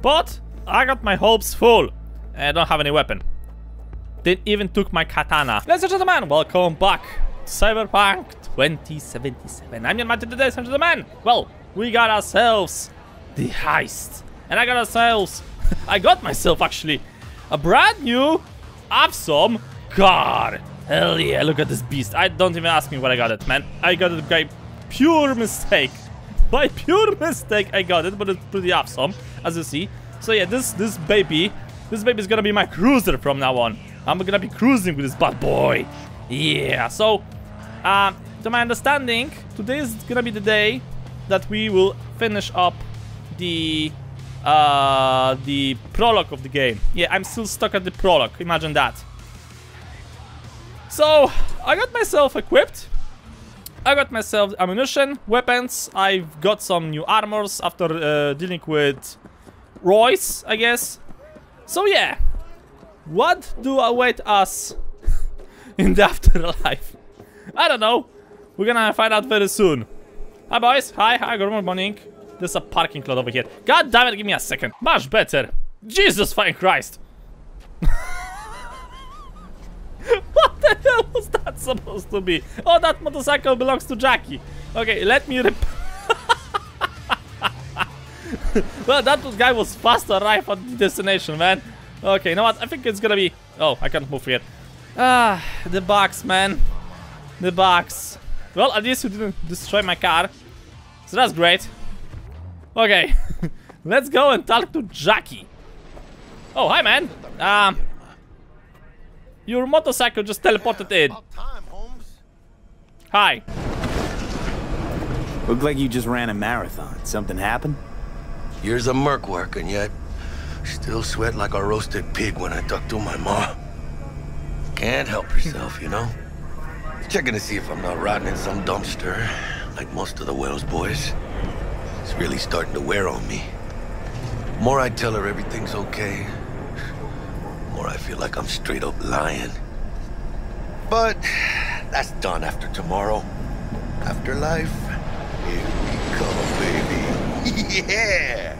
But I got my hopes full. I don't have any weapon. They even took my katana. Ladies and gentlemen, welcome back Cyberpunk 2077. I'm your Maty today, ladies gentlemen. Well, we got ourselves the heist. And I got ourselves, I got myself actually, a brand new awesome car. Hell yeah, look at this beast. I don't even ask me where I got it, man. I got it by pure mistake. By pure mistake, I got it, but it's pretty awesome, as you see. So yeah, this this baby, this baby is gonna be my cruiser from now on. I'm gonna be cruising with this bad boy. Yeah, so, uh, to my understanding, today is gonna be the day that we will finish up the uh, the prologue of the game. Yeah, I'm still stuck at the prologue. Imagine that. So, I got myself equipped. I got myself ammunition, weapons. I've got some new armors after uh, dealing with Royce, I guess. So yeah, what do await us in the afterlife? I don't know. We're gonna find out very soon. Hi boys, hi, hi, good morning. There's a parking lot over here. God damn it, give me a second. Much better. Jesus fucking Christ. what the hell was that supposed to be? Oh, that motorcycle belongs to Jackie. Okay, let me rip. well, that guy was fast arrive at the destination, man. Okay, you know what? I think it's gonna be... Oh, I can't move yet. Ah, the box, man. The box. Well, at least you didn't destroy my car. So that's great. Okay, let's go and talk to Jackie. Oh, hi, man. Um, your motorcycle just teleported in. Hi. Look like you just ran a marathon. Something happened? Years of merc work, and yet still sweat like a roasted pig when I talk to my mom. Can't help herself, you know? Checking to see if I'm not rotting in some dumpster, like most of the Wells boys. It's really starting to wear on me. The more I tell her everything's okay, the more I feel like I'm straight up lying. But that's done after tomorrow. Afterlife, here we come, baby. yeah!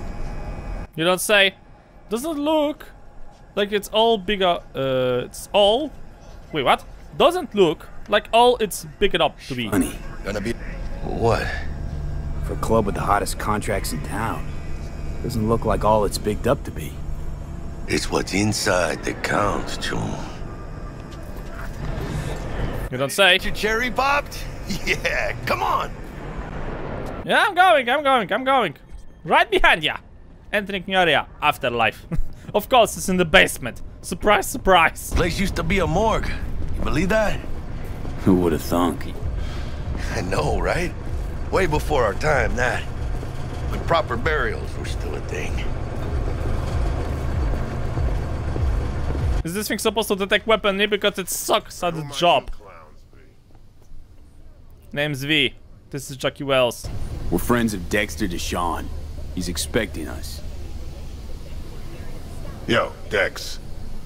You don't say. Doesn't look like it's all bigger. Uh, it's all. Wait, what? Doesn't look like all it's big up to be. Funny. Gonna be... What? For a club with the hottest contracts in town. Doesn't look like all it's bigged up to be. It's what's inside that counts, Choom. You don't say. Your cherry popped? Yeah, come on! Yeah, I'm going, I'm going, I'm going. Right behind ya. Entering new area, afterlife. of course, it's in the basement. Surprise, surprise. Place used to be a morgue. You believe that? Who would have thunk? I know, right? Way before our time, that. When proper burials were still a thing. Is this thing supposed to detect weaponry because it sucks at the job? Name's V. This is Jackie Wells. We're friends of Dexter Deshawn. He's expecting us. Yo, Dex.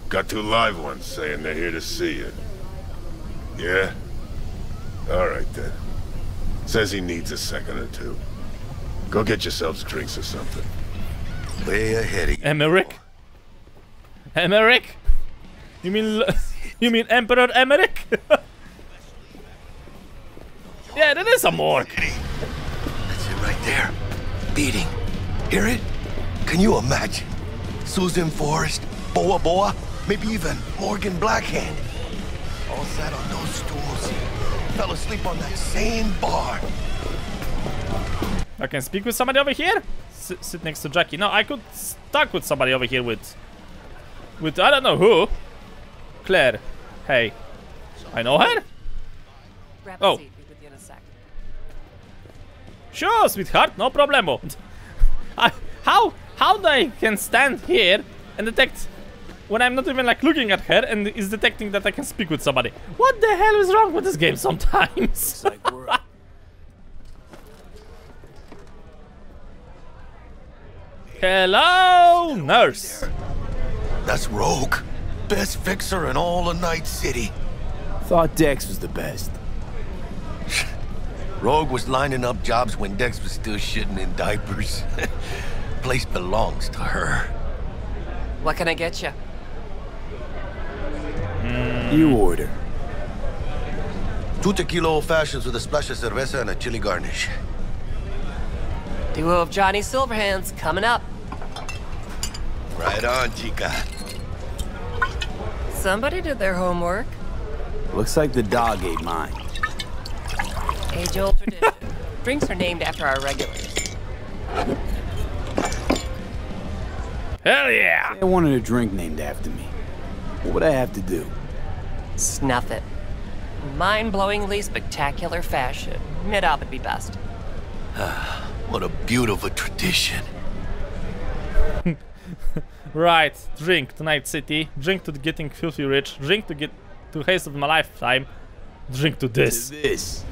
Got two live ones saying they're here to see you. Yeah? Alright then. Says he needs a second or two. Go get yourselves drinks or something. Way ahead of you. Emmerich? Emmerich? You mean you mean Emperor Emmerich? yeah, that is a morgue. That's it right there. Beating. Hear it? Can you imagine? Susan Forrest, Boa Boa, maybe even Morgan Blackhand. All sat on those stools. Fell asleep on that same bar. I can speak with somebody over here? S sit next to Jackie. No, I could talk with somebody over here with... With, I don't know who. Claire. Hey. I know her? Oh. Sure, sweetheart, no problemo. I, how, how do I can stand here and detect when I'm not even like looking at her and is detecting that I can speak with somebody? What the hell is wrong with this game sometimes? Hello, nurse. That's Rogue. Best fixer in all of Night City. Thought Dex was the best. Rogue was lining up jobs when Dex was still shitting in diapers. place belongs to her. What can I get you? Hmm. You order. Two tequila old fashions with a splash of cerveza and a chili garnish. Duo of Johnny Silverhands coming up. Right on, chica. Somebody did their homework. Looks like the dog ate mine. Age old tradition. Drinks are named after our regulars. Hell yeah! I wanted a drink named after me. What would I have to do? Snuff it. Mind blowingly spectacular fashion. Mid up would be best. What a beautiful tradition. Right, drink to Night City, drink to the getting filthy rich, drink to get to haste of my lifetime, drink to this. This.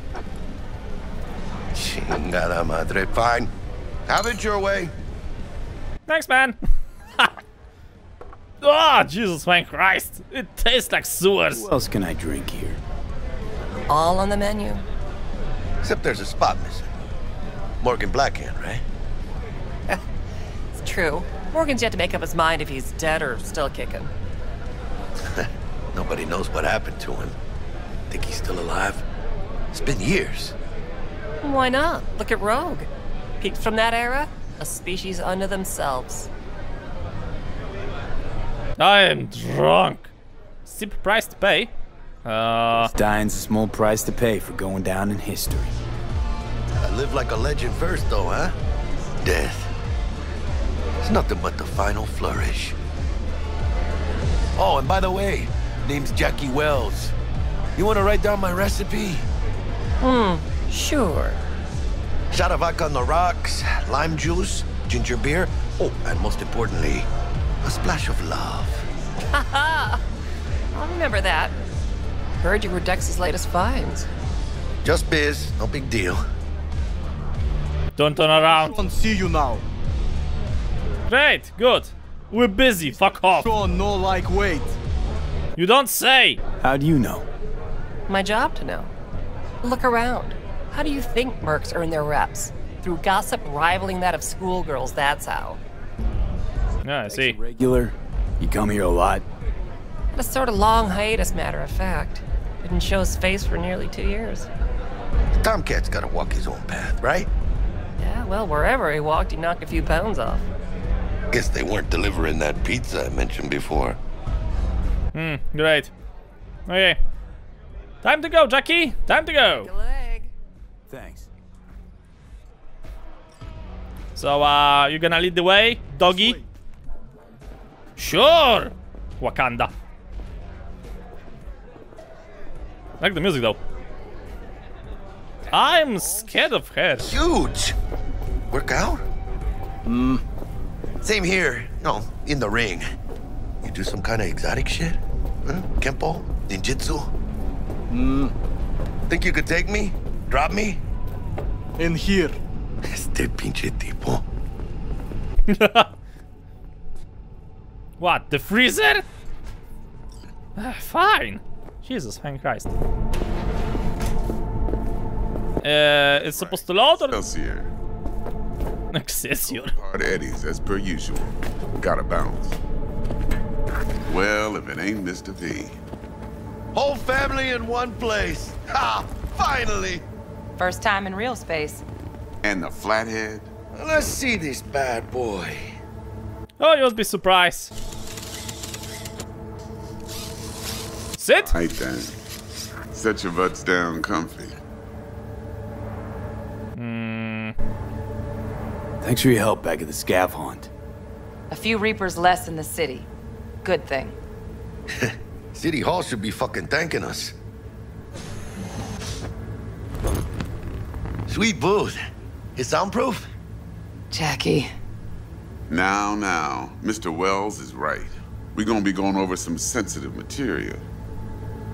Chingada madre. Fine. Have it your way. Thanks, man. oh, Jesus fucking Christ! It tastes like sewers. Who else can I drink here? All on the menu. Except there's a spot missing. Morgan Blackhand, right? It's true. Morgan's yet to make up his mind if he's dead or still kicking. Nobody knows what happened to him. Think he's still alive? It's been years. Why not? Look at Rogue. Peaks from that era, a species unto themselves. I am drunk. Steep price to pay. Uh, Dying's a small price to pay for going down in history. I live like a legend first, though, huh? Death. It's nothing but the final flourish. Oh, and by the way, name's Jackie Wells. You want to write down my recipe? Sure. Shot of vodka on the rocks, lime juice, ginger beer. Oh, and most importantly, a splash of love. Ha ha! I'll remember that. Heard you were Dex's latest finds. Just biz, no big deal. don't turn around. I Don't see you now. Great, good. We're busy, fuck off. Show no like wait. You don't say. How do you know? My job to know. Look around. How do you think mercs earn their reps? Through gossip rivaling that of schoolgirls, that's how. Yeah, I see. Regular? You come here a lot? Had a sort of long hiatus, matter of fact. Didn't show his face for nearly two years. Tomcat's gotta walk his own path, right? Yeah, well, wherever he walked, he knocked a few pounds off. Guess they weren't delivering that pizza I mentioned before. Hmm, great. Okay. Time to go, Jackie. Time to go. Leg. Thanks. So, uh, you gonna lead the way, doggy? Sure. Wakanda. I like the music though. I'm scared of her. Huge! Work out? Hmm. Same here. No, in the ring. You do some kind of exotic shit? Huh? Kempo? Ninjutsu? Hmm. Think you could take me? Drop me? In here. Este pinche tipo. What, the freezer? Ah, fine. Jesus, thank Christ. Uh, it's supposed to load or... Excelsior. Excelsior. Hard eddies, as per usual. Gotta bounce. Well, if it ain't Mr. V. Whole family in one place. Ha! Finally! First time in real space. And the flathead? Let's see this bad boy. Oh, you'll be surprised. Sit. Right then. Set your butts down comfy. Hmm. Thanks for your help back at the scav hunt. A few Reapers less in the city. Good thing. City Hall should be fucking thanking us. Sweet booth. It's soundproof? Jackie. Now, now, Mr. Wells is right. We're gonna be going over some sensitive material.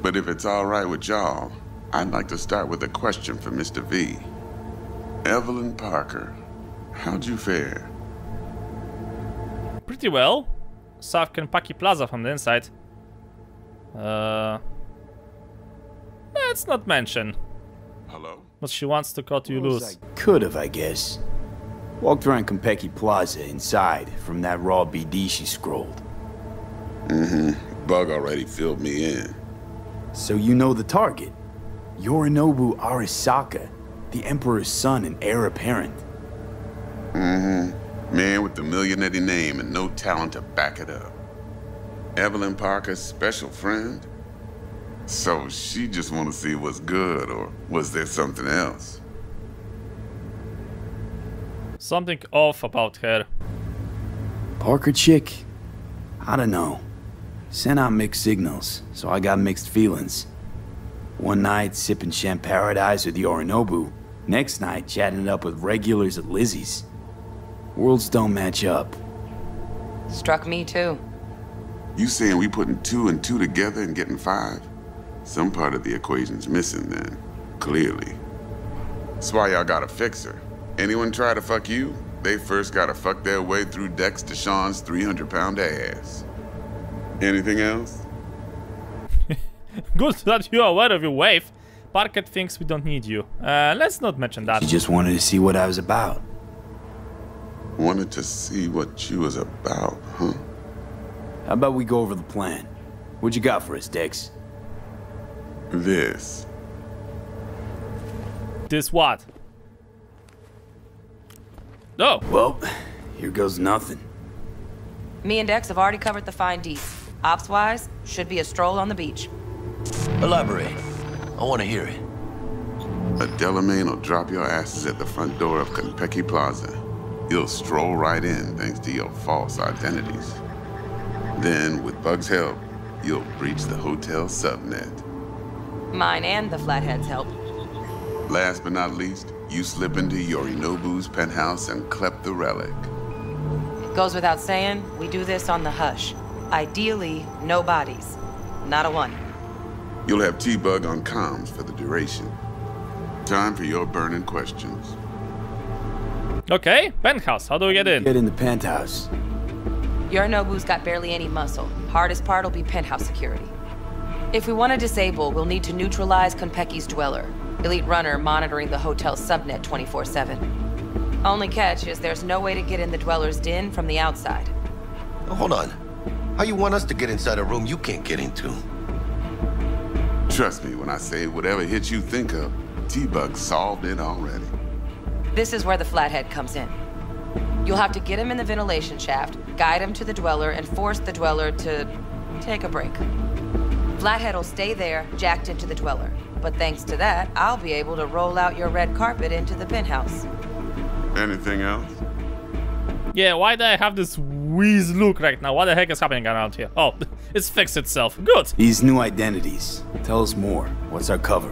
But if it's all right with y'all, I'd like to start with a question for Mr. V. Evelyn Parker, how'd you fare? Pretty well. South Konpeki Plaza from the inside. Uh... Let's not mention. Hello? But she wants to cut you loose. I could have, I guess. Walked around Konpeki Plaza inside from that raw BD she scrolled. Mm-hmm. Bug already filled me in. So you know the target. Yorinobu Arasaka, the Emperor's son and heir apparent. Mm-hmm. Man with the millionaire name and no talent to back it up. Evelyn Parker's special friend? So she just want to see what's good, or was there something else? Something off about her. Parker chick? I don't know. Sent out mixed signals, so I got mixed feelings. One night sipping Champ Paradise with Yorinobu. Next night chatting it up with regulars at Lizzie's. Worlds don't match up. Struck me too. You saying we putting two and two together and getting five? Some part of the equation's missing then, clearly. That's why y'all gotta fix her. Anyone try to fuck you, they first gotta fuck their way through Dex Deshawn's 300 pound ass. Anything else? Good that you are aware of your wave. Parker thinks we don't need you. Uh, let's not mention that. She just wanted to see what I was about. Wanted to see what you was about, huh? How about we go over the plan? What you got for us, Dex? This. This what? Oh, Well, here goes nothing. Me and Dex have already covered the fine deets. Ops-wise, should be a stroll on the beach. Elaborate. I want to hear it. A Delamain will drop your asses at the front door of Konpeki Plaza. You'll stroll right in thanks to your false identities. Then, with Bug's help, you'll breach the hotel subnet. Mine and the Flatheads help. Last but not least, you slip into Yorinobu's penthouse and clep the relic. It Goes without saying, we do this on the hush. Ideally, no bodies. Not a one. You'll have T-Bug on comms for the duration. Time for your burning questions. okay. Penthouse. How do we get in? Get in the penthouse. Yorinobu's got barely any muscle. Hardest part will be penthouse security. If we want to disable, we'll need to neutralize Konpeki's dweller. Elite runner monitoring the hotel subnet 24-7. Only catch is there's no way to get in the dweller's den from the outside. Hold on. How you want us to get inside a room you can't get into? Trust me when I say whatever hit you think of, T-Bug solved it already. This is where the Flathead comes in. You'll have to get him in the ventilation shaft, guide him to the dweller, and force the dweller to take a break. Flathead will stay there, jacked into the dweller. But thanks to that, I'll be able to roll out your red carpet into the penthouse. Anything else? Yeah, why do I have this wheeze look right now? What the heck is happening around here? Oh, it's fixed itself. Good. These new identities. Tell us more. What's our cover?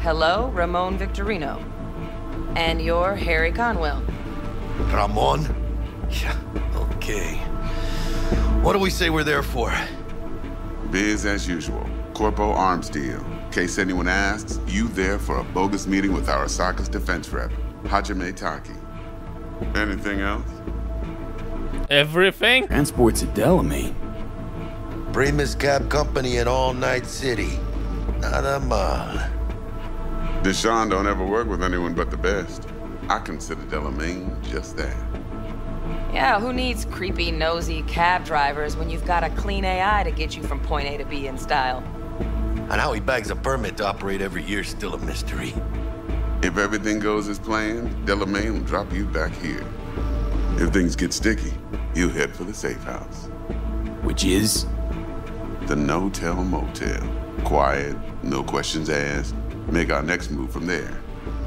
Hello, Ramon Victorino. And you're Harry Conwell. Ramon? Yeah, okay. What do we say we're there for? Biz as usual. Corpo arms deal. In case anyone asks, you there for a bogus meeting with Arasaka's defense rep, Hajime Taki. Anything else? Everything? Transport's a Delamain. Primus Cab Company in All Night City. Not a mal. Deshawn don't ever work with anyone but the best. I consider Delamain just that. Yeah, who needs creepy, nosy cab drivers when you've got a clean AI to get you from point A to B in style? And how he bags a permit to operate every year is still a mystery. If everything goes as planned, Delamain will drop you back here. If things get sticky, you head for the safe house. Which is? The no-tell motel. Quiet, no questions asked. Make our next move from there.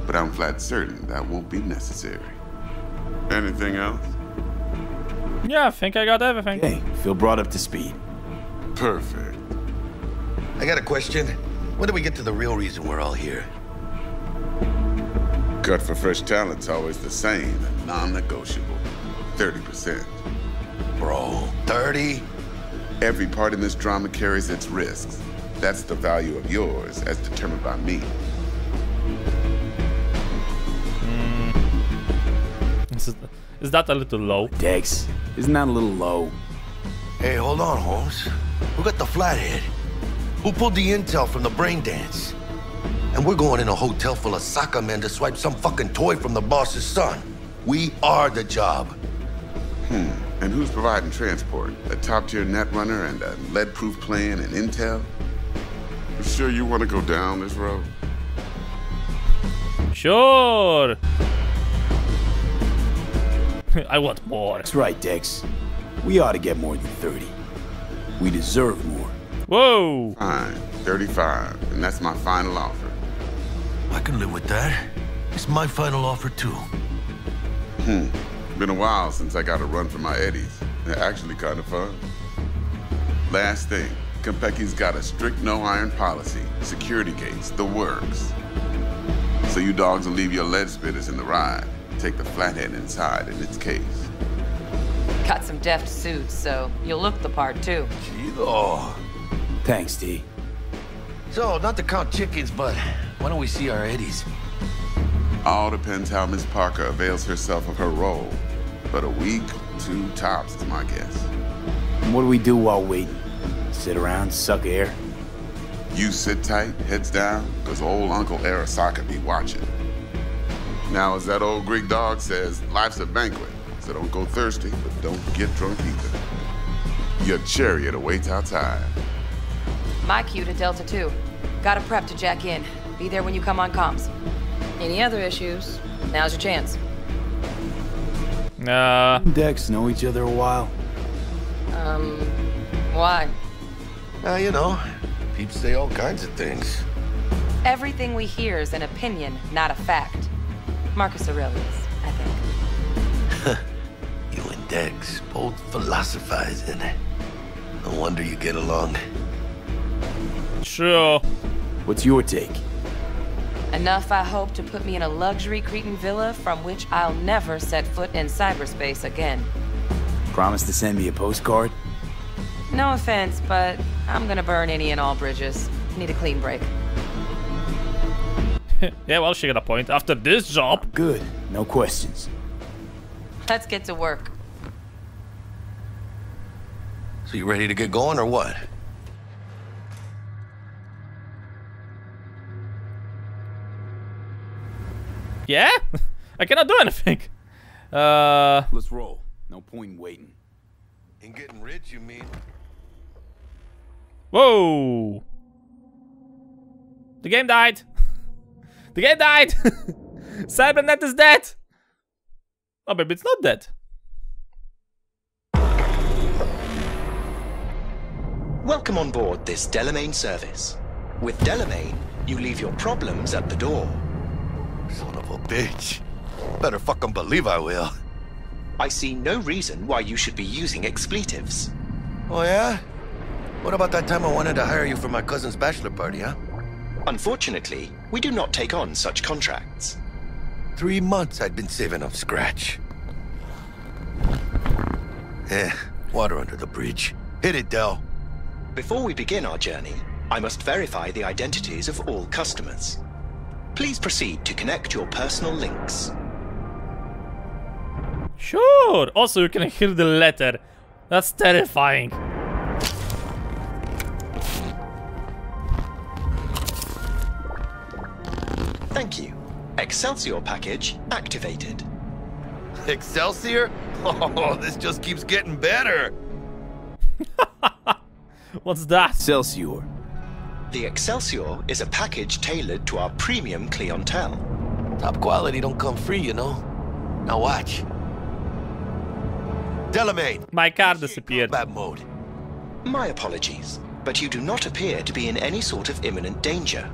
But I'm flat certain that won't be necessary. Anything else? Yeah, I think I got everything. Hey, feel brought up to speed. Perfect. I got a question. When do we get to the real reason we're all here? Cut for fresh talent's always the same and non-negotiable. 30%. Bro, 30? Every part in this drama carries its risks. That's the value of yours, as determined by me. Hmm. This is, is that a little low? Dex, isn't that a little low? Hey, hold on, Holmes. Who got the flathead? Who pulled the intel from the brain dance? And we're going in a hotel full of soccer men to swipe some fucking toy from the boss's son. We are the job. Hmm. And who's providing transport? A top-tier netrunner and a lead-proof plan and intel? You sure you want to go down this road? Sure. I want more. That's right, Dex. We ought to get more than 30. We deserve more. Whoa. Fine, 35, and that's my final offer. I can live with that. It's my final offer, too. Hmm. Been a while since I got a run for my eddies. They're actually kind of fun. Last thing, Konpeki's got a strict no-iron policy, security gates, the works. So you dogs will leave your lead spitters in the ride, take the flathead inside in its case. Got some deft suits, so you'll look the part too. Chido. Thanks, D. So, not to count chickens, but why don't we see our eddies? All depends how Miss Parker avails herself of her role. But a week, two tops is my guess. And what do we do while waiting? Sit around, suck air? You sit tight, heads down, because old Uncle Arasaka be watching. Now, as that old Greek dog says, life's a banquet, so don't go thirsty, but don't get drunk either. Your chariot awaits outside. My cue to Delta 2. Gotta prep to jack in. Be there when you come on comms. Any other issues? Now's your chance. Uh, Dex know each other a while. Um, why? Uh, you know, people say all kinds of things. Everything we hear is an opinion, not a fact. Marcus Aurelius, I think. You and Dex both philosophizing. No wonder you get along. sure. What's your take? Enough, I hope, to put me in a luxury Cretan villa from which I'll never set foot in cyberspace again. Promise to send me a postcard? No offense, but I'm gonna burn any and all bridges. Need a clean break. yeah, well, she got a point. After this job. Good. No questions. Let's get to work. So you ready to get going or what? Yeah? I cannot do anything. Uh, Let's roll. No point in waiting. In getting rich, you mean? whoa. The game died. The guy died. Cybernet is dead. Oh, maybe it's not dead. Welcome on board this Delamain service. With Delamain, you leave your problems at the door. Son of a bitch. Better fucking believe I will. I see no reason why you should be using expletives. Oh, yeah? What about that time I wanted to hire you for my cousin's bachelor party, huh? Unfortunately, we do not take on such contracts. Three months I'd been saving up scratch. Eh, water under the bridge. Hit it, Dell. Before we begin our journey, I must verify the identities of all customers. Please proceed to connect your personal links. Sure. Also, you can hear the letter. That's terrifying. Excelsior package activated. Excelsior? Oh, this just keeps getting better. What's that? Excelsior. The Excelsior is a package tailored to our premium clientele. Top quality don't come free, you know. Now watch. Delamain, My car disappeared. combat mode. My apologies, but you do not appear to be in any sort of imminent danger.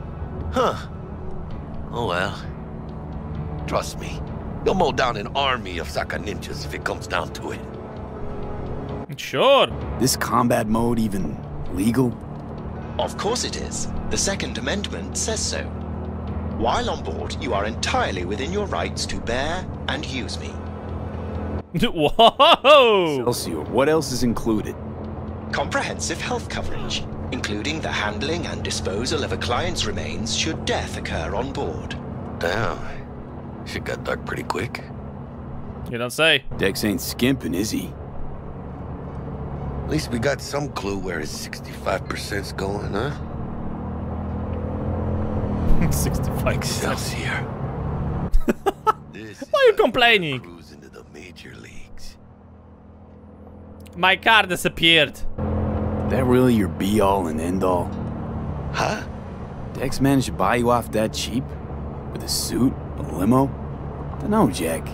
Huh. Oh well. Trust me. You'll mow down an army of Saka ninjas if it comes down to it. Sure. This combat mode even legal? Of course it is. The Second Amendment says so. While on board, you are entirely within your rights to bear and use me. Whoa. Excelsior. What else is included? Comprehensive health coverage, including the handling and disposal of a client's remains should death occur on board. Damn. Shit got dark pretty quick. You don't say. Dex ain't skimping, is he? At least we got some clue where his 65%'s going, huh? 65 Excelsior. Why are you complaining? Into the major leagues. My car disappeared. Is that really your be-all and end-all? Huh? Dex managed to buy you off that cheap? With a suit? A limo? Dunno, Jack.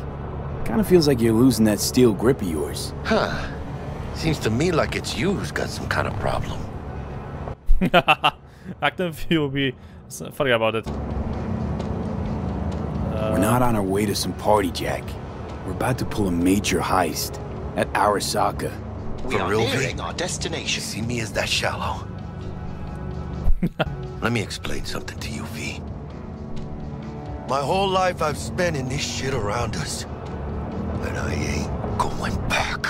Kinda feels like you're losing that steel grip of yours. Huh. Seems to me like it's you who's got some kind of problem. Active view will be. Forget about it. Uh, We're not on our way to some party, Jack. We're about to pull a major heist at Arasaka. We For are real, nearing V? our You destination. see me as that shallow? Let me explain something to you, V. My whole life I've spent in this shit around us. And I ain't going back.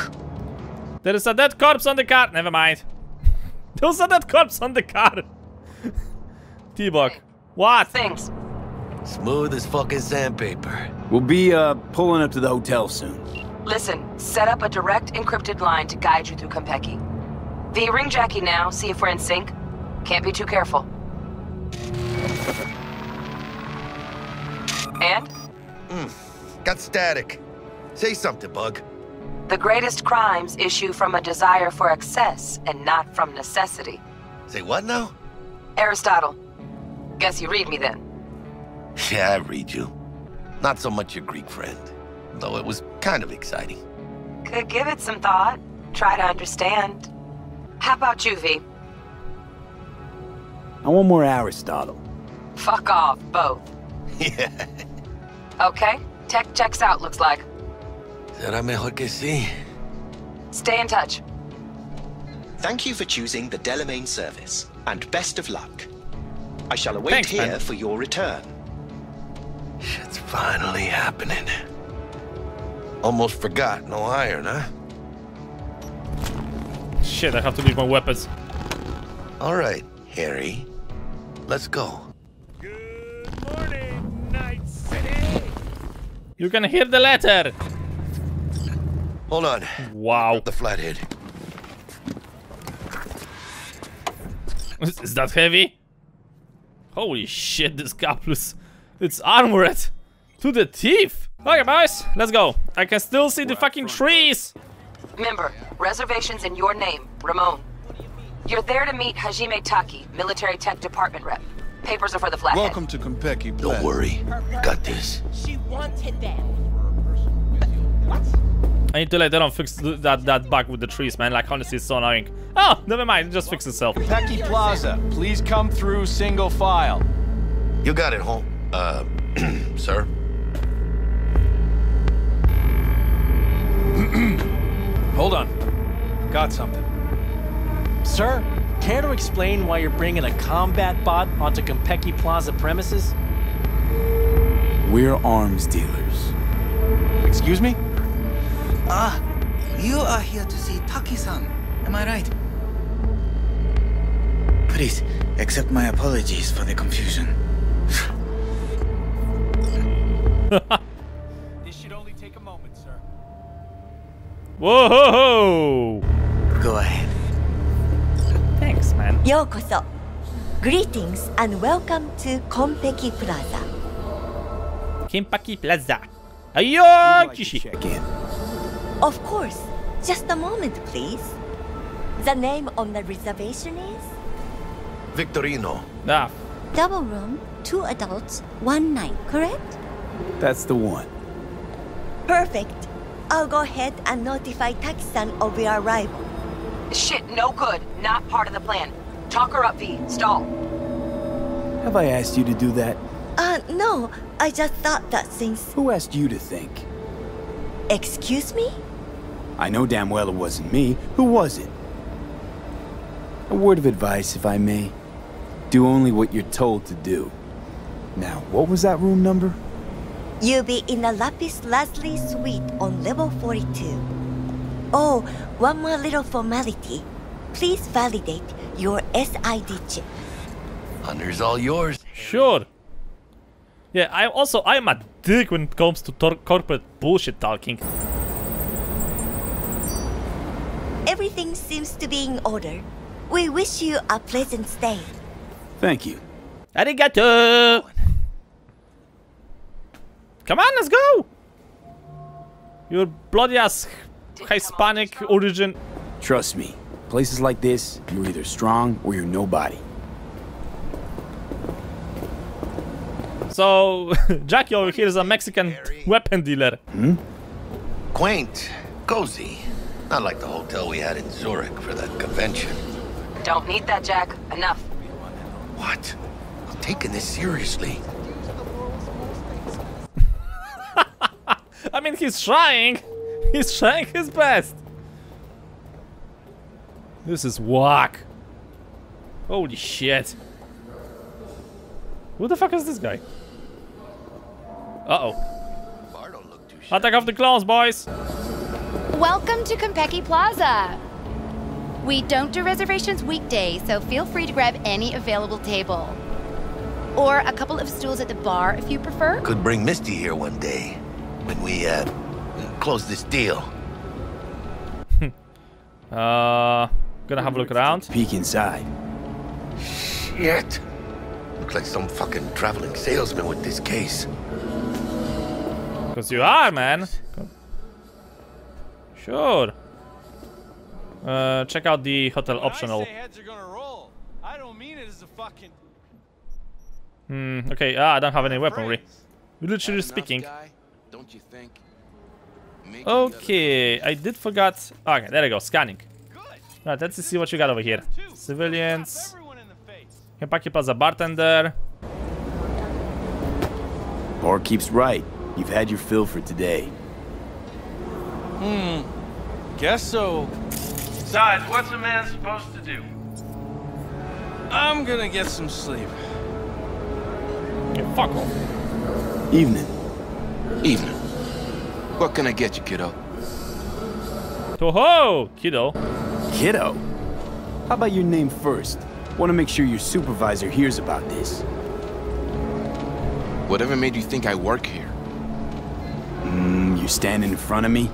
There is a dead corpse on the car. Never mind. There's a dead corpse on the car. T-Bug. What? Thanks. Smooth as fucking sandpaper. We'll be, uh, pulling up to the hotel soon. Listen, set up a direct encrypted line to guide you through Konpeki. V, ring Jackie now, see if we're in sync. Can't be too careful. And? Hmm. Got static. Say something, Bug. The greatest crimes issue from a desire for excess and not from necessity. Say what now? Aristotle. Guess you read me then. Yeah, I read you. Not so much your Greek friend. Though it was kind of exciting. Could give it some thought. Try to understand. How about you, V? I want more Aristotle. Fuck off, both. yeah. Okay? Tech checks out, looks like. Será mejor que sí. Stay in touch. Thank you for choosing the Delamain service, and best of luck. I shall await Thanks, here man. for your return. Shit's finally happening. Almost forgot, no iron, huh? Shit, I have to leave my weapons. All right, Harry. Let's go. You can hear the letter. Hold on. Wow. The flathead. Is that heavy? Holy shit, this Caplus. It's armored. To the teeth. Okay, boys, let's go. I can still see the fucking trees. Member, reservations in your name, Ramon. You're there to meet Hajime Taki, military tech department rep. Papers are for the flathead. Welcome to Konpeki, Don't Planet. worry. Got this. She wanted that. I need to let them fix that that bug with the trees, man. Like honestly, it's so annoying. Oh, never mind. It just fixed itself. Konpeki Plaza, please come through single file. You got it, home. Uh, sir. Hold on. Got something. Sir, care to explain why you're bringing a combat bot onto Konpeki Plaza premises? We're arms dealers. Excuse me? Ah, you are here to see Taki-san. Am I right? Please, accept my apologies for the confusion. This should only take a moment, sir. Whoa! ho, ho. ようこそ Greetings and welcome to Konpeki Plaza Konpeki Plaza Of course, just a moment please The name on the reservation is? Victorino ah. Double room, two adults, one night, correct? That's the one Perfect I'll go ahead and notify Takisan of your arrival Shit, no good. Not part of the plan. Talk her up, V. Stall. Have I asked you to do that? Uh, no. I just thought that since... Who asked you to think? Excuse me? I know damn well it wasn't me. Who was it? A word of advice, if I may. Do only what you're told to do. Now, what was that room number? You'll be in the Lapis Lazuli suite on level 42. Oh, one more little formality. Please validate your SID chip. Honor's all yours. sure. Yeah, I also I'm a dick when it comes to tor- corporate bullshit talking. Everything seems to be in order. We wish you a pleasant stay. Thank you. Arigato. Come on, let's go. Your bloody ass Hispanic origin. Trust me, places like this, you're either strong or you're nobody. So, Jackie over here is a Mexican weapon dealer. Hmm? Quaint, cozy. Not like the hotel we had in Zurich for that convention. Don't need that, Jack. Enough. What? I'm taking this seriously. I mean, he's trying. He's trying his best. This is whack. Holy shit. Who the fuck is this guy? Uh-oh. Attack of the clones, boys! Welcome to Konpeki Plaza. We don't do reservations weekdays, so feel free to grab any available table. Or a couple of stools at the bar if you prefer. Could bring Misty here one day when we uh close this deal. uh, gonna have a look around. Peek inside. Shit. Look like some fucking traveling salesman with this case. Because you are, man. Sure. Uh, check out the hotel optional. I don't mean it as a fucking. Hmm, okay, ah, I don't have any weaponry. Literally speaking. Don't you think? Okay, I did forget... Okay, there we go, scanning. Alright, let's see what you got over here. Civilians. Konpeki Plaza bartender. Barkeep's right. You've had your fill for today. Hmm. Guess so. Besides, what's a man supposed to do? I'm gonna get some sleep. Yeah, fuck off. Evening. Evening. What can I get you, kiddo? Toho, kiddo. Kiddo? How about your name first? Want to make sure your supervisor hears about this. Whatever made you think I work here? Hmm, you standing in front of me?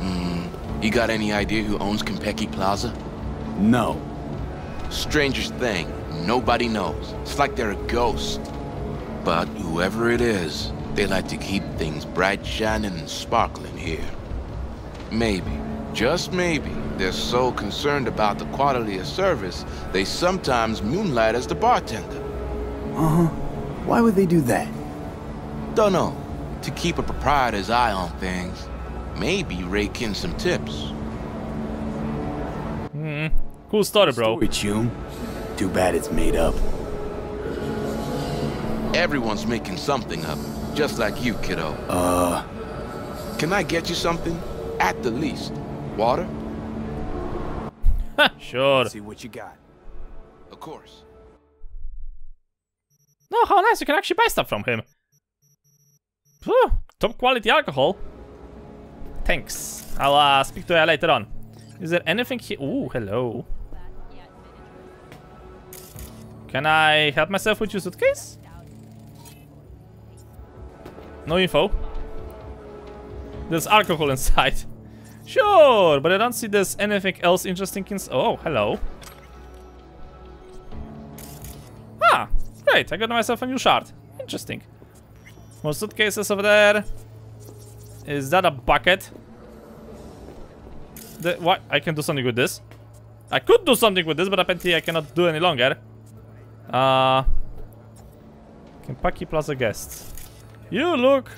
Hmm, you got any idea who owns Konpeki Plaza? No. Strangest thing, nobody knows. It's like they're a ghost. But whoever it is, they like to keep things bright, shining, and sparkling here. Maybe, just maybe, they're so concerned about the quality of service, they sometimes moonlight as the bartender. Uh-huh. Why would they do that? Don't know. To keep a proprietor's eye on things. Maybe rake in some tips. Hmm. Cool story, bro. Story, Choom. Too bad it's made up. Everyone's making something up. Just like you, kiddo. Uh... Can I get you something? At the least. Water? sure. Let's see what you got. Of course. No, how nice, you can actually buy stuff from him. Whew, top quality alcohol. Thanks. I'll uh, speak to you later on. Is there anything here? Ooh, hello. Can I help myself with your suitcase? No info. There's alcohol inside. Sure, but I don't see there's anything else interesting in... Oh, hello. Ah, great. I got myself a new shard. Interesting. More suitcases over there. Is that a bucket? The, what? I can do something with this. I could do something with this, but apparently I cannot do any longer. Uh, Konpeki Plaza guests. You look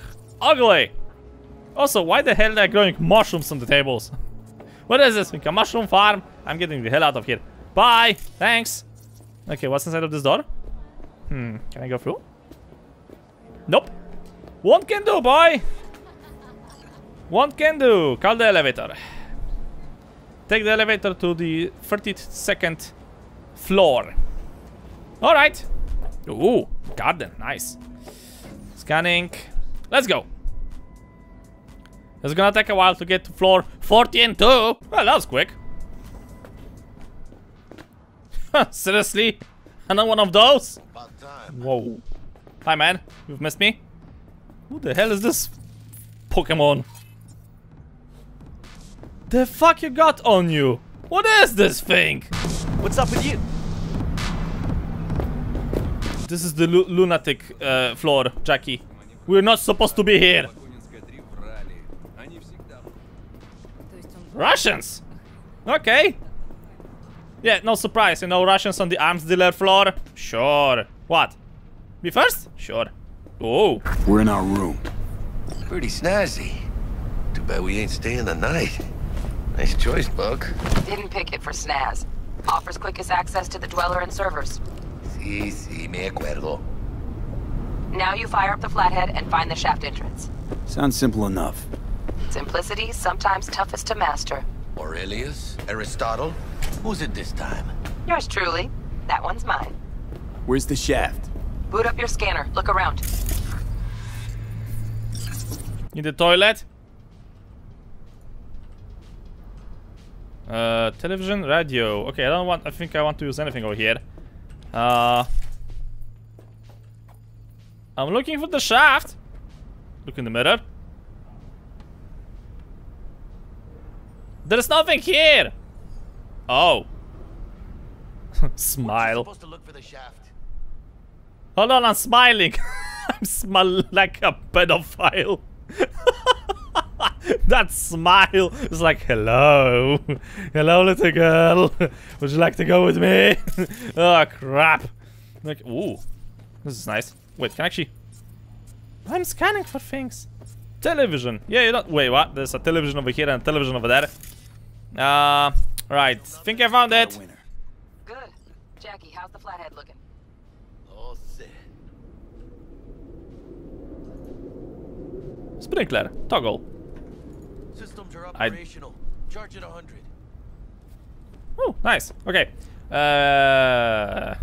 ugly. Also, why the hell are they growing mushrooms on the tables? what is this? Like a mushroom farm? I'm getting the hell out of here. Bye. Thanks. Okay, what's inside of this door? Hmm, can I go through? Nope. One can do, boy. One can do. Call the elevator. Take the elevator to the 32nd floor. Alright. Ooh, garden. Nice. Scanning. Let's go. It's gonna take a while to get to floor 40 and 2. Well, that was quick. Seriously? Another one of those? Whoa. Hi, man. You've missed me? Who the hell is this Pokemon? The fuck you got on you? What is this thing? What's up with you? This is the lu lunatic uh, floor, Jackie. We're not supposed to be here. Russians? Okay. Yeah, no surprise, you know, Russians on the arms dealer floor? Sure. What? Me first? Sure. Oh. We're in our room. Pretty snazzy. Too bad we ain't staying the night. Nice choice, Bug. Didn't pick it for snaz. Offers quickest access to the Dweller and servers. Sí, sí, me acuerdo. Now you fire up the flathead and find the shaft entrance. Sounds simple enough. Simplicity, sometimes toughest to master. Aurelius? Aristotle? Who's it this time? Yours truly. That one's mine. Where's the shaft? Boot up your scanner. Look around. In the toilet? Uh, television, radio. Okay, I don't want. I think I want to use anything over here. Uh, I'm looking for the shaft. Look in the mirror. There's nothing here. Oh. Smile. Supposed to look for the shaft. Hold on, I'm smiling. I'm smile like a pedophile. that smile is like, hello. Hello, little girl. Would you like to go with me? oh, crap. Like, ooh. This is nice. Wait, can I actually... I'm scanning for things. Television. Yeah, you don't... Wait, what? There's a television over here and a television over there. Uh, right. Think I found it. Good. Jackie, how's the flathead looking? Oh, shit. Sprinkler. Toggle. Systems are I- operational. Charge it hundred. Oh, nice. Okay. Uh...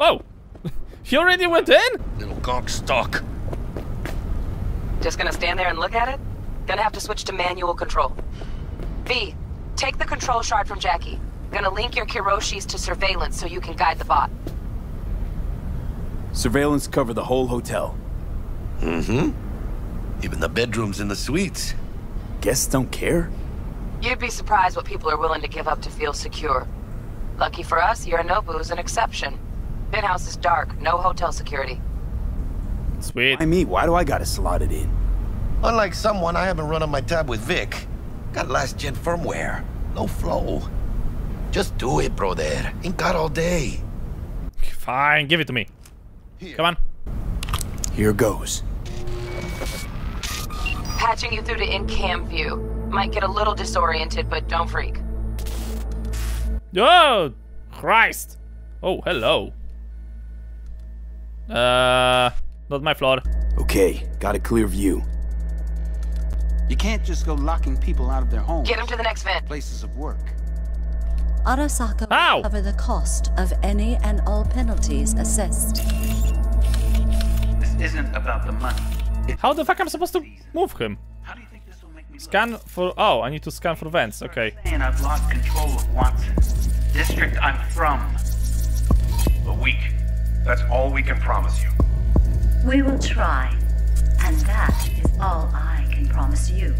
Oh! he already went in? Little gonk stock. Just gonna stand there and look at it? Gonna have to switch to manual control. V, take the control shard from Jackie. I'm Gonna link your Kiroshis to surveillance so you can guide the bot. Surveillance cover the whole hotel. Mm-hmm. Even the bedrooms and the suites. Guests don't care? You'd be surprised what people are willing to give up to feel secure. Lucky for us, Yorinobu's an exception. Penthouse is dark, no hotel security. Sweet. I mean, Why do I gotta slot it in? Unlike someone, I haven't run on my tab with Vic. Got last gen firmware. No flow. Just do it, brother. Ain't got all day. Fine, give it to me. Come on. Here goes. Patching you through to in-cam view. Might get a little disoriented, but don't freak. Oh, Christ. Oh, hello. Uh, not my floor. Okay, got a clear view. You can't just go locking people out of their homes. Get him to the next vent. Places of work. Arasaka Ow! will cover the cost of any and all penalties assessed. This isn't about the money. How the fuck am I supposed to move him? Scan for... Oh, I need to scan for vents. Okay. And I've lost control of Watson. District I'm from. A week. That's all we can promise you. We will try. And that is all I can promise you.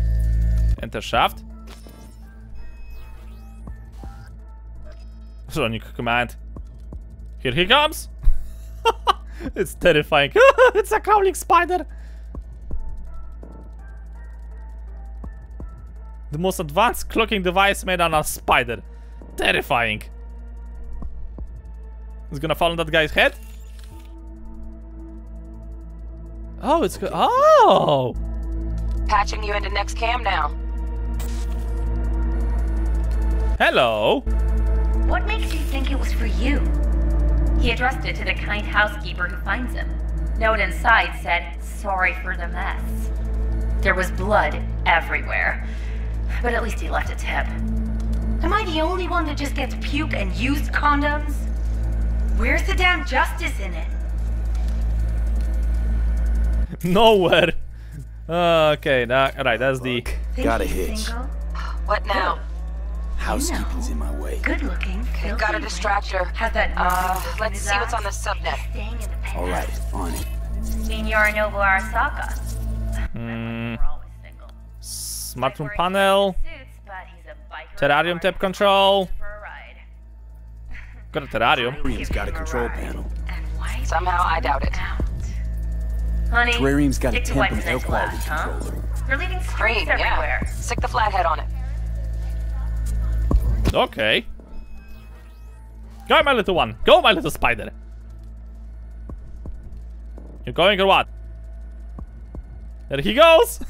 Enter shaft. Running command. Here he comes. it's terrifying. it's a crawling spider. The most advanced clocking device made on a spider. Terrifying. It's gonna fall on that guy's head. Oh, it's good. Oh! Patching you into next cam now. Hello. What makes you think it was for you? He addressed it to the kind housekeeper who finds him. Note inside said, sorry for the mess. There was blood everywhere. But at least he left a tip. Am I the only one that just gets puke and used condoms? Where's the damn justice in it? Nowhere. Okay, that, right, that's the... Got a hitch. What now? Housekeeping's in my way. Good looking. Okay, got a distractor. Has that Uh, let's see what's on the subnet. Alright, on it. In Yorinobu Arasaka. Hmm. Smart room panel. Terrarium tap control. Got a terrarium. Terrarium's got a control panel. Somehow I doubt it. Honey, Terrarium's got a stick to temp and air quality glass, huh? controller. You're leaving Green, everywhere. yeah. Stick the flathead on it. Okay. Go, my little one. Go, my little spider. You're going or what? There he goes.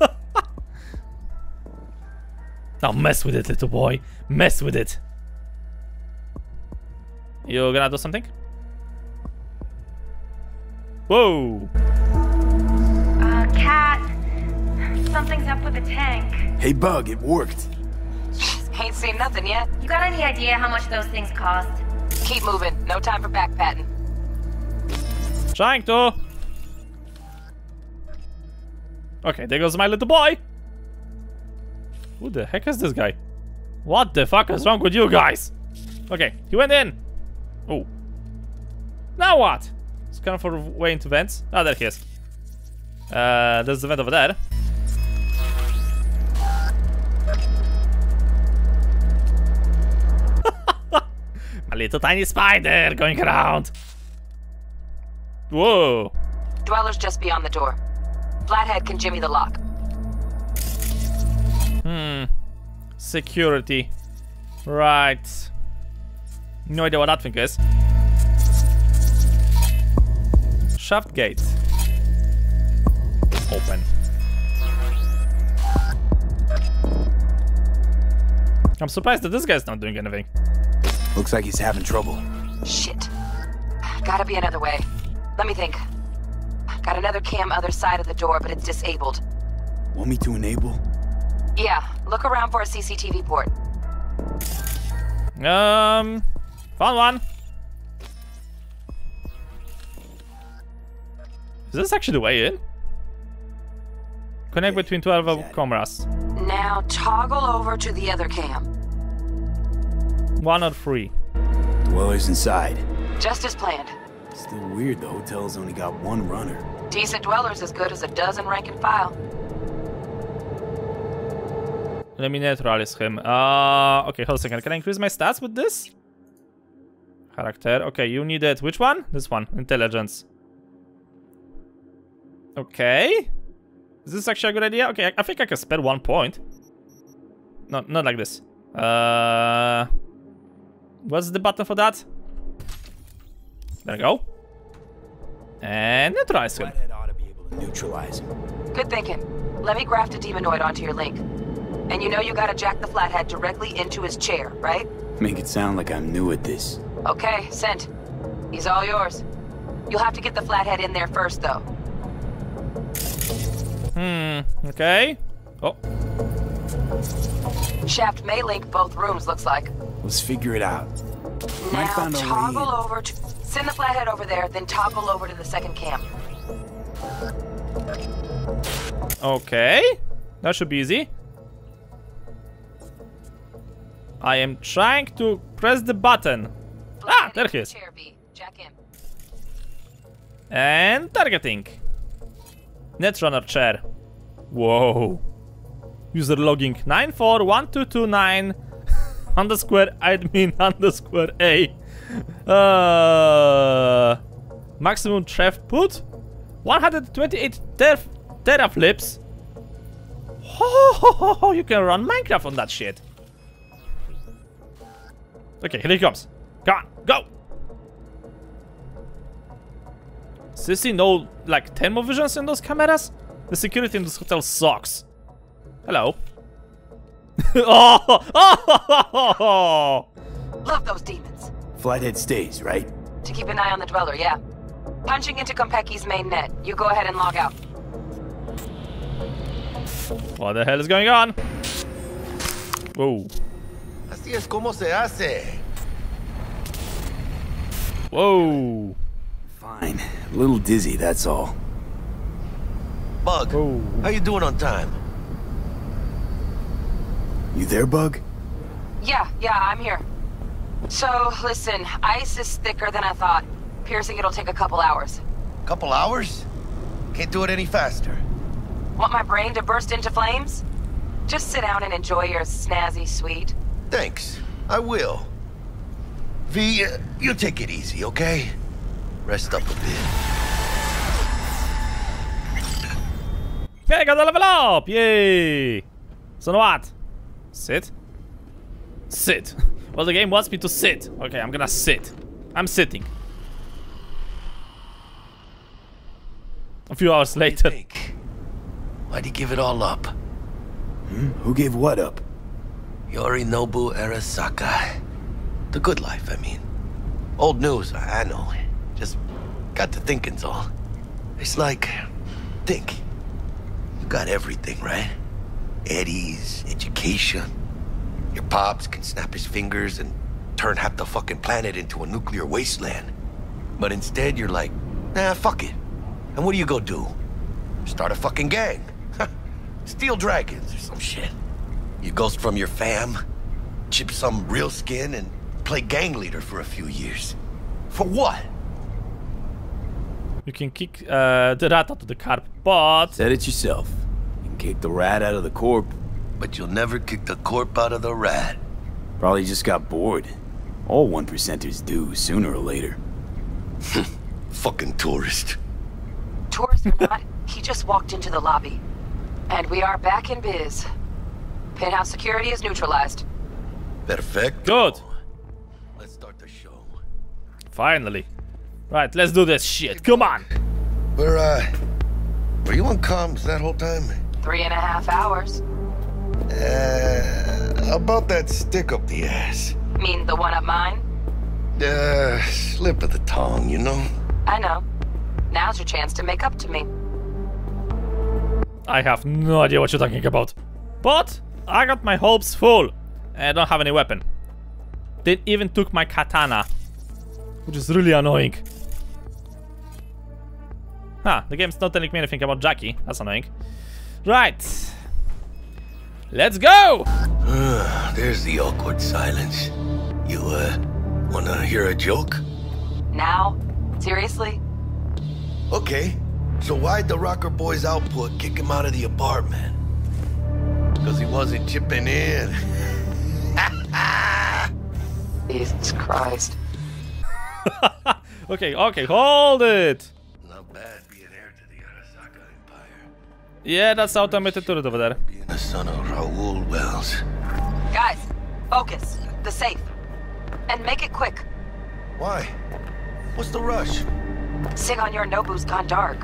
now mess with it, little boy. Mess with it. You gonna do something? Whoa. Uh, Cat. Something's up with the tank. Hey, Bug, it worked. Ain't seen nothing yet. You got any idea how much those things cost? Keep moving. No time for back patting. Trying to. Okay, there goes my little boy. Who the heck is this guy? What the fuck is wrong with you guys? Okay, he went in. Oh. Now what? It's kind of for way into vents. Ah, there he is. Uh, there's the vent over there. My little tiny spider going around. Whoa. Dweller's just beyond the door. Flathead can jimmy the lock. Hmm. Security. Right. No idea what that thing is. Shaft gate. Open. I'm surprised that this guy's not doing anything. Looks like he's having trouble. Shit. Gotta be another way. Let me think. Got another cam other side of the door, but it's disabled. Want me to enable? Yeah, look around for a CCTV port. Um, found one. Is this actually the way in? Connect between 12 of cameras. Now toggle over to the other cam. One or three. Dweller's inside. Just as planned. Still weird the hotel's only got one runner. Decent dwellers as good as a dozen rank and file. Let me neutralize him. Uh, okay, hold a second. Can I increase my stats with this? Character. Okay, you need it. which one? This one. Intelligence. Okay. Is this actually a good idea? Okay, I, I think I can spend one point. No, not like this. Uh, what's the button for that? There we go. And neutralize him. Neutralize him. Good thinking. Let me graft a demonoid onto your link. And you know you gotta jack the flathead directly into his chair, right? Make it sound like I'm new at this. Okay, sent. He's all yours. You'll have to get the flathead in there first, though. Hmm, okay. Oh. Shaft may link both rooms, looks like. Let's figure it out. Now find toggle in. over to... Send the flathead over there, then toggle over to the second camp. Okay. That should be easy. I am trying to press the button. Ah, there he is. Chair B. Jack in. And targeting. Netrunner chair. Whoa. User logging 941229 underscore admin underscore A. Uh, maximum theft put 128 ter teraflops. Ho, ho, ho, ho, you can run Minecraft on that shit. Okay, here he comes. Come on, go! Sissy, no, like, thermovisions in those cameras? The security in this hotel sucks. Hello. oh, oh, oh, Love those demons. Flathead stays, right? To keep an eye on the dweller, yeah. Punching into Konpeki's main net. You go ahead and log out. What the hell is going on? Whoa. Así es como se hace. Whoa. Fine. A little dizzy, that's all. Bug, how you doing on time? You there, Bug? Yeah, yeah, I'm here. So, listen, ice is thicker than I thought. Piercing it'll take a couple hours. Couple hours? Can't do it any faster. Want my brain to burst into flames? Just sit down and enjoy your snazzy sweet. Thanks. I will. V, uh, you take it easy, okay? Rest up a bit. Okay, got a level up! Yay! So now what? Sit. Sit. Well, the game wants me to sit. Okay, I'm gonna sit. I'm sitting. A few hours later. Why'd you give it all up? Hmm? Who gave what up? Yorinobu Arasaka. The good life, I mean. Old news, I I know. Got to thinking's all. It's like, think. You got everything, right? Eddie's, education. Your pops can snap his fingers and turn half the fucking planet into a nuclear wasteland. But instead, you're like, nah, fuck it. And what do you go do? Start a fucking gang. Steal dragons or some shit. You ghost from your fam, chip some real skin, and play gang leader for a few years. For what? You can kick uh, the rat out of the carp, but... Said it yourself. You can kick the rat out of the corp. But you'll never kick the corp out of the rat. Probably just got bored. All one percenters do, sooner or later. Fucking tourist. Tourist or not, he just walked into the lobby. And we are back in biz. Penthouse security is neutralized. Perfect. Good. Let's start the show. Finally. Right, let's do this shit. Come on. Where, uh, were you on comms that whole time? Three and a half hours. Uh, about that stick up the ass. Mean the one up mine? Uh, slip of the tongue, you know? I know. Now's your chance to make up to me. I have no idea what you're talking about. But I got my hopes full. I don't have any weapon. They even took my katana. Which is really annoying. Huh, the game's not telling me anything about Jackie. That's annoying. Right. Let's go! There's the awkward silence. You, uh, wanna hear a joke? Now? Seriously? Okay. So why'd the Rocker Boy's output kick him out of the apartment? Because he wasn't chipping in. Jesus Christ. okay, okay, hold it! Yeah, that's automated turret over there. Being the son of Raoul Wells. Guys, focus. The safe. And make it quick. Why? What's the rush? Sigon Yorinobu's gone dark.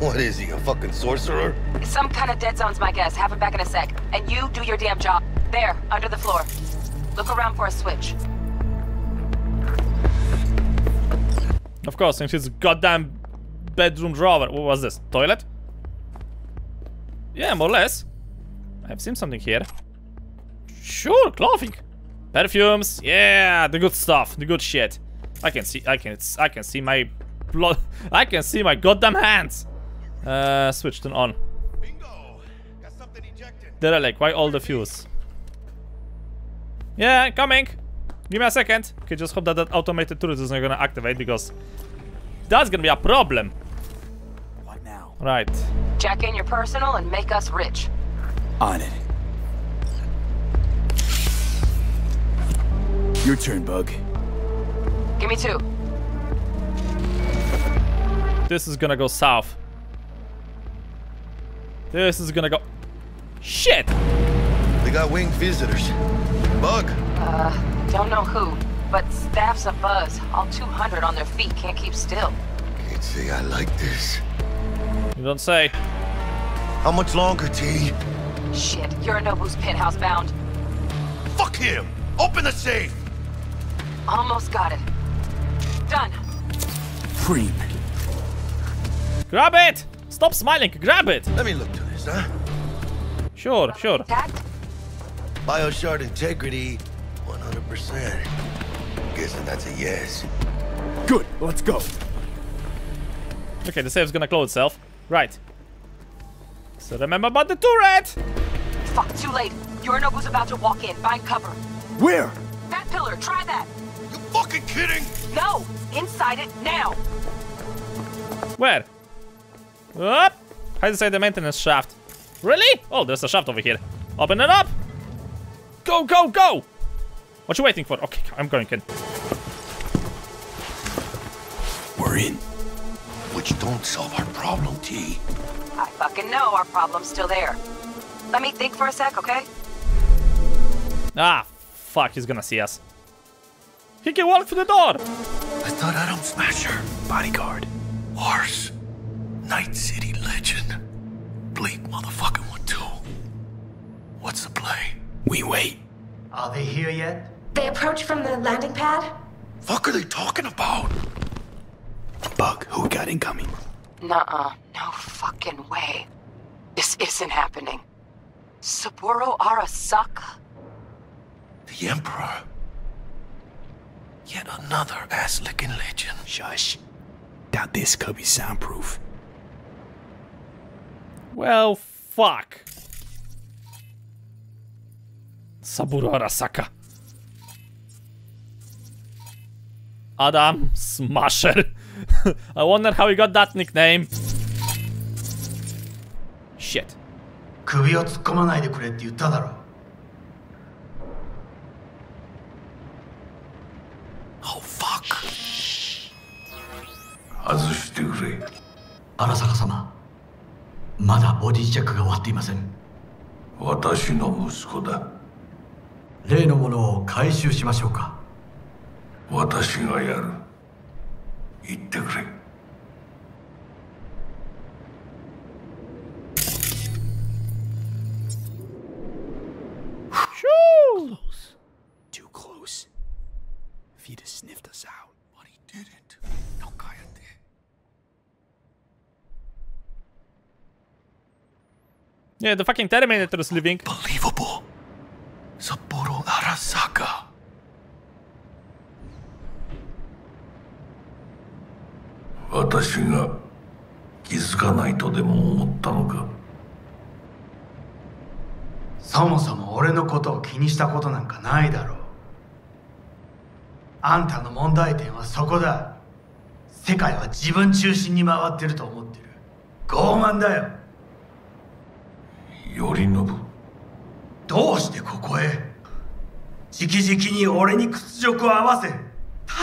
What is he, a fucking sorcerer? Some kind of dead zone's my guess. Have him back in a sec. And you do your damn job. There, under the floor. Look around for a switch. Of course, in his goddamn bedroom drawer. What was this? Toilet? Yeah, more or less. I've seen something here. Sure, clothing. Perfumes. Yeah, the good stuff. The good shit. I can see I can I can see my blood I can see my goddamn hands. Uh switched on. They're like, why all the fuse? Yeah, coming. Give me a second. Okay, just hope that that automated turret is not gonna activate because that's gonna be a problem. What? Right. Jack in your personal and make us rich. On it. Your turn, Bug. Give me two. This is gonna go south. This is gonna go... Shit! We got winged visitors. Bug. Uh, don't know who, but staff's a buzz. All 200 on their feet can't keep still. Can't say I like this. You don't say. How much longer, T? Shit, Yorinobu's penthouse bound. Fuck him! Open the safe! Almost got it. Done. Cream. Grab it! Stop smiling, grab it! Let me look to this, huh? Sure, sure. Bioshard integrity, 100%. Guessing that's a yes. Good, let's go. Okay, the safe's gonna close itself. Right. So remember about the turret! Fuck, too late. Yorinobu's about to walk in. Find cover. Where? That pillar, try that. You fucking kidding? No! Inside it, now! Where? Up! Hide inside the maintenance shaft. Really? Oh, there's a shaft over here. Open it up! Go, go, go! What you waiting for? Okay, I'm going in. We're in. Which don't solve our problem, T. I fucking know our problem's still there. Let me think for a sec, okay? Ah, fuck, he's gonna see us. He can walk through the door! I thought Adam Smasher. Bodyguard. Horse. Night City legend. Bleak motherfucking one too. What's the play? We wait. Are they here yet? They approach from the landing pad? Fuck are they talking about? Bug, who got incoming? Nuh-uh. No fucking way. This isn't happening. Saburo Arasaka? The Emperor. Yet another ass-licking legend. Shush. Doubt this could be soundproof. Well, fuck. Saburo Arasaka. Adam Smasher. I wonder how he got that nickname. Shit. 首を突っ込まないでくれって言っただろ Oh fuck. 外してくれ荒坂様まだボディチェックが終わっていません私の息子だ例のものを回収しましょうか私がやる言ってくれ Shoo! Too close. If he'd have sniffed us out. But he didn't. No cállate. Yeah, the fucking Terminator is leaving. Believable. Saburo Arasaka.「 私が気づかないとでも思ったのか？そもそも俺のことを気にしたことなんかないだろう。あんたの問題点はそこだ。世界は自分中心に回ってると思ってる。傲慢だよ。頼信？どうしてここへ？直々に俺に屈辱を合わせ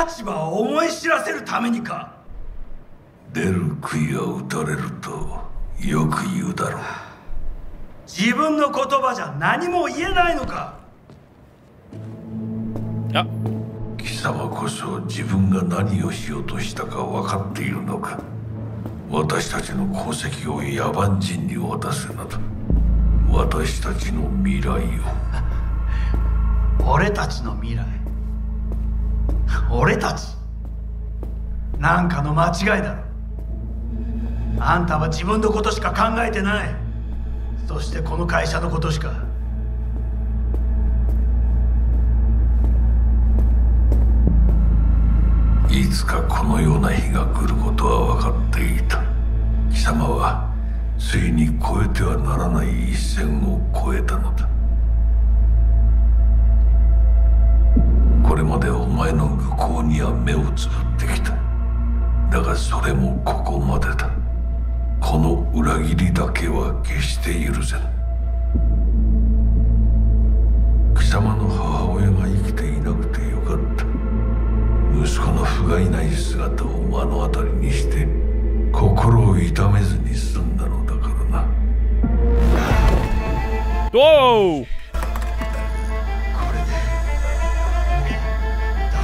立場を思い知らせるためにか？出る杭は打たれるとよく言うだろう。自分の言葉じゃ何も言えないのか。あ。貴様こそ自分が何をしようとしたか分かっているのか。私たちの功績を野蛮人に渡せなど。私たちの未来を。俺たちの未来。俺たち。なんかの間違いだろあんたは自分のことしか考えてない。そしてこの会社のことしか。いつかこのような日が来ることは分かっていた。貴様はついに越えてはならない一線を越えたのだ。これまでお前の愚行には目をつぶってきた。だがそれもここまでだ。裏切りだけは決して許せぬ貴様の母親が生きていなくてよかった息子の不甲斐ない姿を目の当たりにして心を痛めずに済んだのだからな Whoa!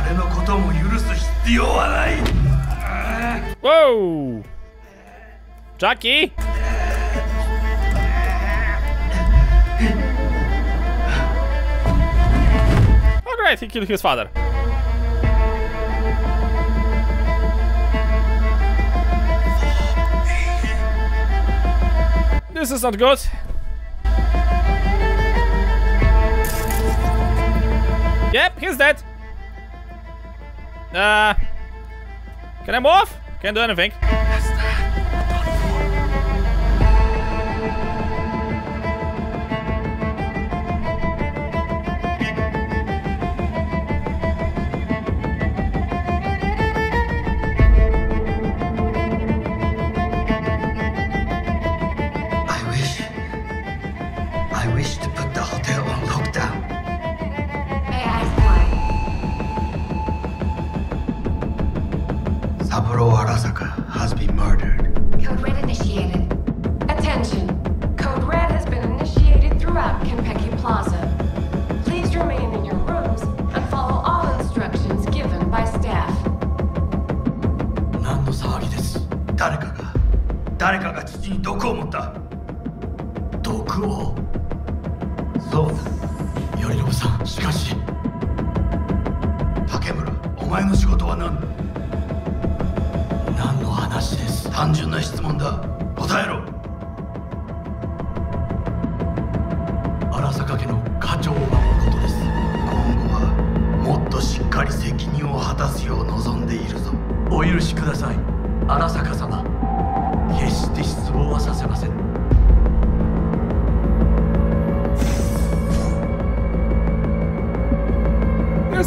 誰のことも許す必要はない Whoa! Jackie! Alright, he killed his father. This is not good. Yep, he's dead. Uh, can I move? Can't do anything.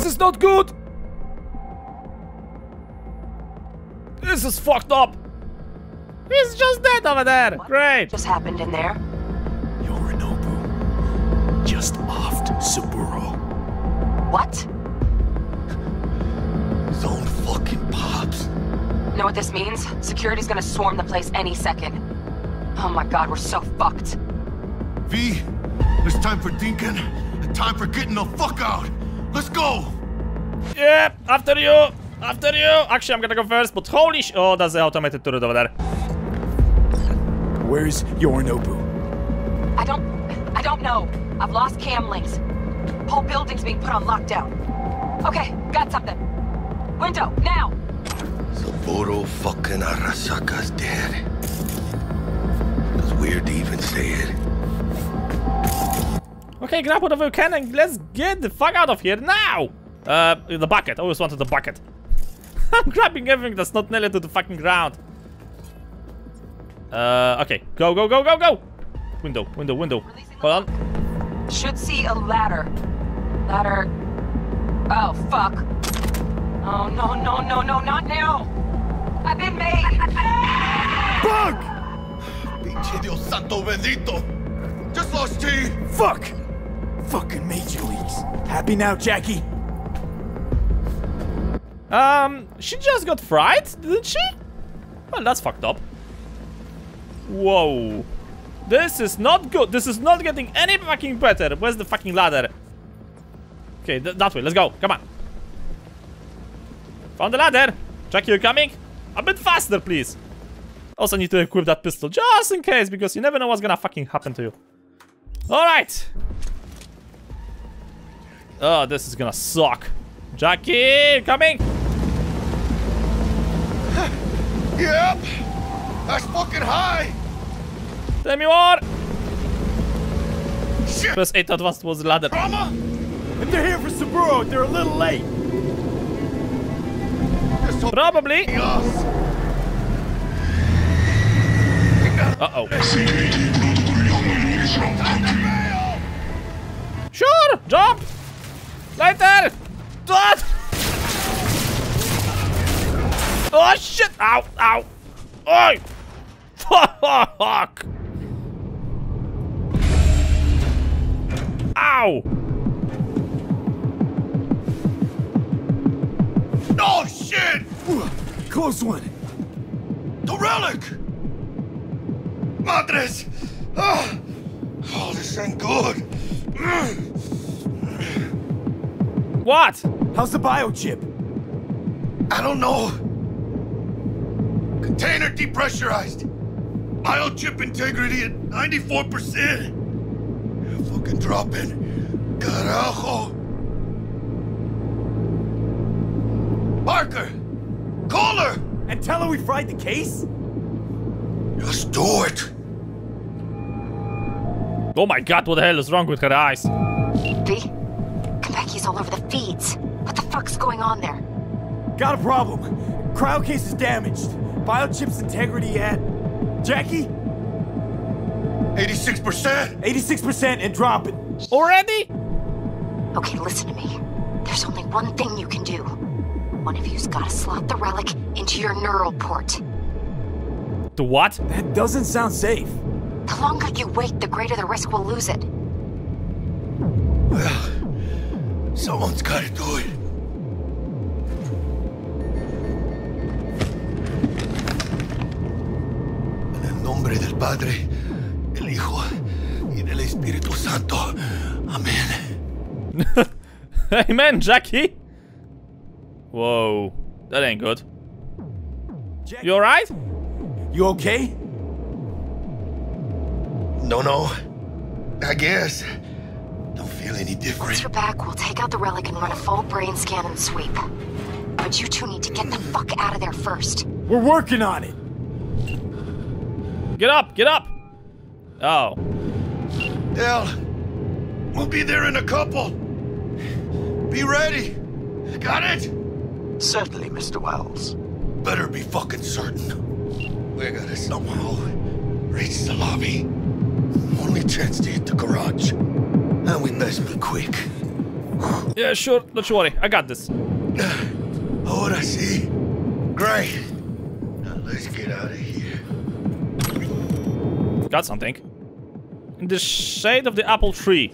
This is not good! This is fucked up! He's just dead over there! Great! Just happened in there. Yorinobu. Just offed Saburo. What? His own fucking pops. Know what this means? Security's gonna swarm the place any second. Oh my god, we're so fucked. V, there's time for thinking and time for getting the fuck out. Let's go! Yep, after you! After you! Actually, I'm gonna go first, but holy sh- Oh, that's the automated turret over there. Where's Yorinobu? I don't... I don't know. I've lost cam links. Whole building's being put on lockdown. Okay, got something. Window, now! Saburo fucking Arasaka's dead. It's weird to even say it. Okay, grab whatever you can and let's get the fuck out of here now! Uh, the bucket. I always wanted the bucket. I'm grabbing everything that's not nailed to the fucking ground. Uh, okay. Go, go, go, go, go! Window, window, window. Hold on. Should see a ladder. Ladder... Oh, fuck. Oh, no, no, no, no, not now! I've been made! Bug! Pinche Dios santo bendito! Just lost T! Fuck! Fucking Major Leagues. Happy now, Jackie? Um, she just got fried, didn't she? Well, that's fucked up. Whoa. This is not good. This is not getting any fucking better. Where's the fucking ladder? Okay, th that way. Let's go. Come on. Found the ladder. Jackie, you coming? A bit faster, please. Also need to equip that pistol just in case, because you never know what's gonna fucking happen to you. Alright. Oh, this is gonna suck. Jackie, coming. Yep! That's fucking high! Tell me more! Press 8 advanced was the ladder. If they're here for Saburo, they're a little late. Probably. Uh-oh. Sure! Jump! Later! Dad! Oh shit! Ow! Ow! Oi! Fuck! Ow! Oh shit! Close one. The relic! Madres! Ah! Oh, this ain't good. What? How's the biochip? I don't know. Container depressurized. Biochip integrity at 94%. Fucking dropping. Carajo. Parker! Call her! And tell her we fried the case? Just do it. Oh my god, what the hell is wrong with her eyes? V? Konpeki's all over the feeds. What the fuck's going on there? Got a problem. Cryo case is damaged. Biochip's integrity at... Jackie? 86%? 86% and drop dropping. Already? Okay, listen to me. There's only one thing you can do. One of you's gotta slot the relic into your neural port. The what? That doesn't sound safe. The longer you wait, the greater the risk we'll lose it. Well, someone's gotta do it. En el nombre del Padre, del Hijo y del Espíritu Santo. Amen. Amen, Jackie. Whoa, that ain't good. You alright? You okay? No, no. I guess. Don't feel any Once different. you're back, we'll take out the relic and run a full brain scan and sweep. But you two need to get the fuck out of there first. We're working on it. Get up, get up. Oh. Hell, we'll be there in a couple. Be ready. Got it? Certainly, Mr. Welles. Better be fucking certain. We gotta somehow reach the lobby. Only chance to hit the garage. And we best be quick. Yeah, sure. Don't you worry. I got this. Oh, what I see. Great. Now let's get out of here. Got something. In the shade of the apple tree.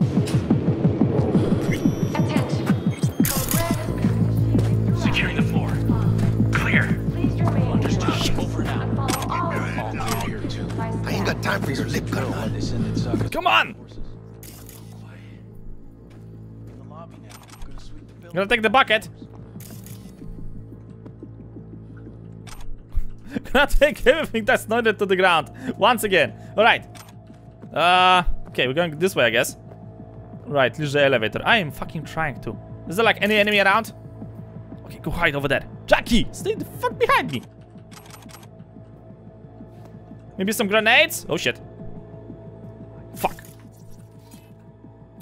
Securing the floor. Clear. Understood. Over now. I ain't got time for your lip cut on. Come on! Gonna take the bucket. Gonna take everything that's nodded to the ground. Once again. Alright. Uh, okay, we're going this way, I guess. Right, use the elevator. I am fucking trying to. Is there like any enemy around? Okay, go hide over there. Jackie, stay the fuck behind me. Maybe some grenades? Oh shit. Fuck.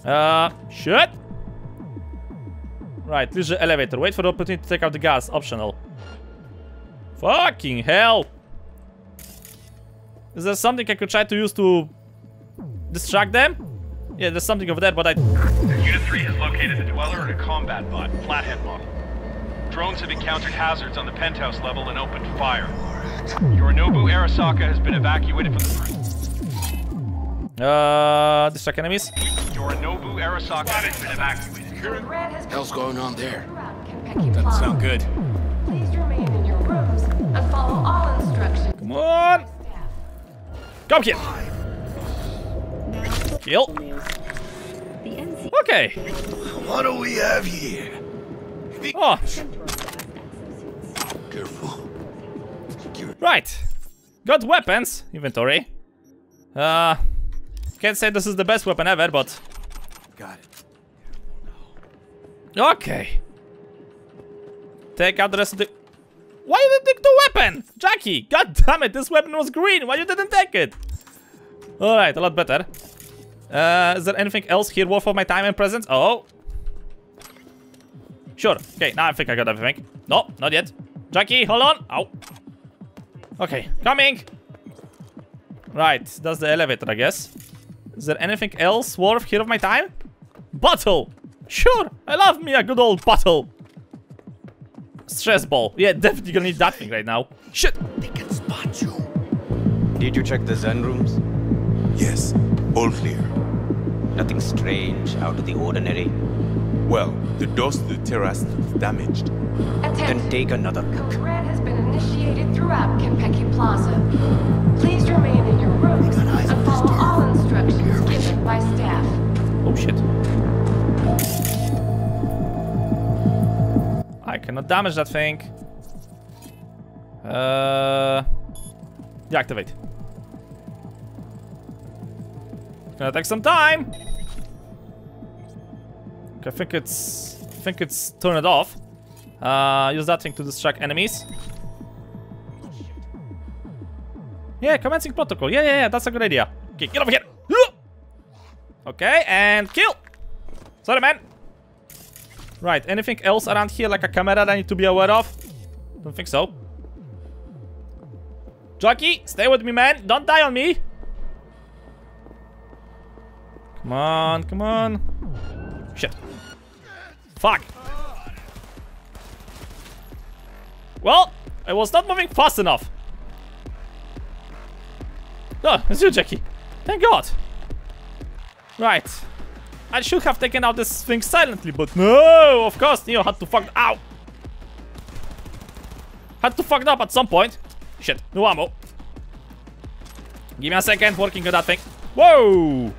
Uh, shit. Right, use the elevator. Wait for the opportunity to take out the gas. Optional. Fucking hell. Is there something I could try to use to distract them? Yeah, there's something over there, but I... Unit 3 has located the Dweller and a combat bot, Flathead model. Drones have encountered hazards on the penthouse level and opened fire. Yorinobu Arasaka has been evacuated from the... Uh, distract enemies. Yorinobu Arasaka has been evacuated. Hell's going on there? Doesn't sound good. Please remain in your rooms and follow all instructions. Come on. Come here. Kill. Okay. What do we have here? Oh. Careful. Right. Got weapons. Inventory. Uh, can't say this is the best weapon ever, but... Got it. Okay. Take out the rest of the... Why you didn't take the weapon? Jackie, god damn it, this weapon was green. Why you didn't take it? Alright, a lot better. Uh, is there anything else here worth of my time and presence? Oh. Sure. Okay, now I think I got everything. No, not yet. Jackie, hold on. Ow. Okay, coming. Right, that's the elevator, I guess. Is there anything else worth here of my time? Bottle. Sure, I love me a good old battle. Stress ball. Yeah, definitely gonna need that thing right now. Shit. They can spot you. Did you check the Zen rooms? Yes, all clear. Nothing strange, out of the ordinary. Well, the doors to the terrace is damaged. Then take another Code Red has been initiated throughout Konpeki Plaza. Please remain in your rooms and follow all instructions given by staff. Oh shit. I cannot damage that thing. Uh, deactivate. Gonna take some time. Okay, I think it's, I think it's turn it off. Uh, use that thing to distract enemies. Yeah, commencing protocol. Yeah, yeah, yeah, that's a good idea. Okay, get over here. Okay, and kill. Sorry, man. Right, anything else around here, like a camera that I need to be aware of? Don't think so. Jackie, stay with me, man. Don't die on me. Come on, come on. Shit. Fuck. Well, I was not moving fast enough. Oh, it's you, Jackie. Thank God. Right. I should have taken out this thing silently, but no, of course, Neo had to fuck. Ow! Had to fuck up at some point. Shit, no ammo. Give me a second, working on that thing. Whoa!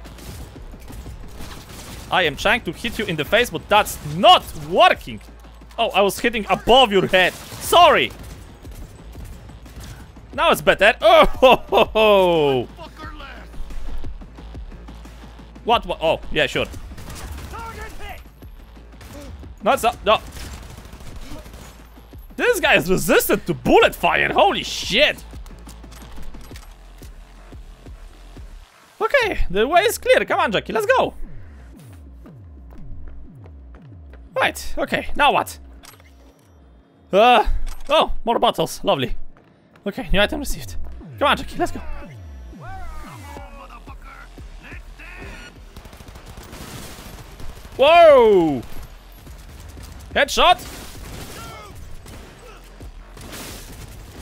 I am trying to hit you in the face, but that's not working. Oh, I was hitting above your head. Sorry. Now it's better. Oh ho ho ho! What? what? Oh, yeah, sure. No, it's. No. This guy is resistant to bullet fire. Holy shit. Okay, the way is clear. Come on, Jackie, let's go. Right, okay, now what? Uh, oh, more bottles. Lovely. Okay, new item received. Come on, Jackie, let's go. Whoa! Headshot!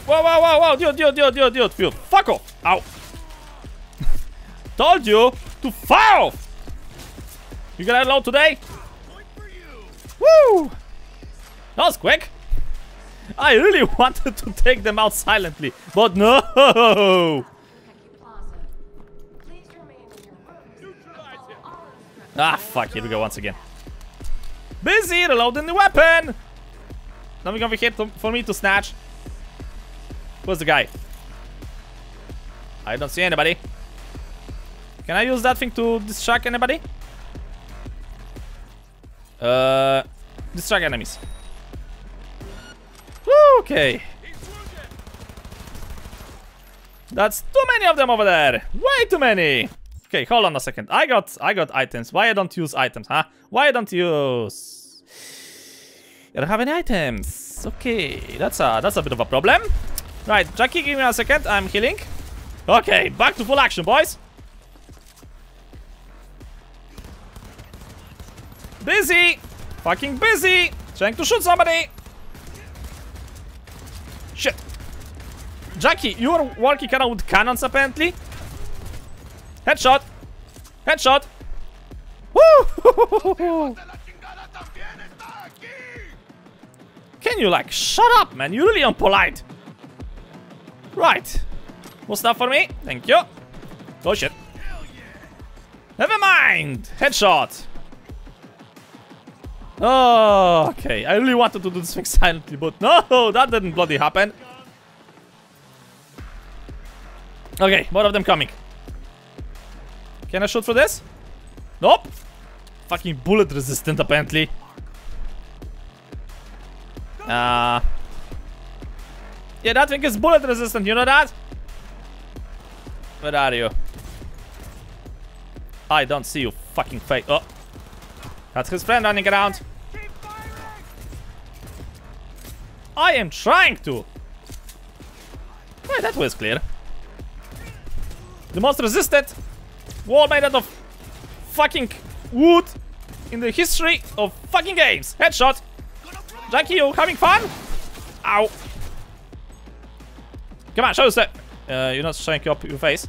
Whoa, whoa, whoa, whoa, dude, dude, dude, dude, dude, dude. Fuck off! Ow. Told you to fire off! You gonna load today? Woo! That was quick. I really wanted to take them out silently, but no! Ah, fuck, here we go once again. Busy reloading the weapon! Nothing over here to, for me to snatch. Where's the guy? I don't see anybody. Can I use that thing to distract anybody? Uh, distract enemies. Okay. That's too many of them over there. Way too many. Okay, hold on a second. I got I got items. Why I don't use items, huh? Why I don't use? I don't have any items. Okay, that's a that's a bit of a problem. Right, Jackie, give me a second. I'm healing. Okay, back to full action, boys. Busy! Fucking busy! Trying to shoot somebody! Shit! Jackie, you are working around with cannons apparently? Headshot! Headshot! Woo! Can you like shut up, man? You're really unpolite. Right. More stuff for me. Thank you. Oh shit. Never mind. Headshot. Oh, okay. I really wanted to do this thing silently, but no, that didn't bloody happen. Okay, more of them coming. Can I shoot for this? Nope. Fucking bullet resistant, apparently. Uh, yeah, that thing is bullet resistant, you know that? Where are you? I don't see you fucking face. Oh. That's his friend running around. I am trying to. Right, that was clear. The most resistant wall made out of fucking wood in the history of fucking games. Headshot. Jackie, you having fun? Ow. Come on, show us that. Uh, you're not showing up your face.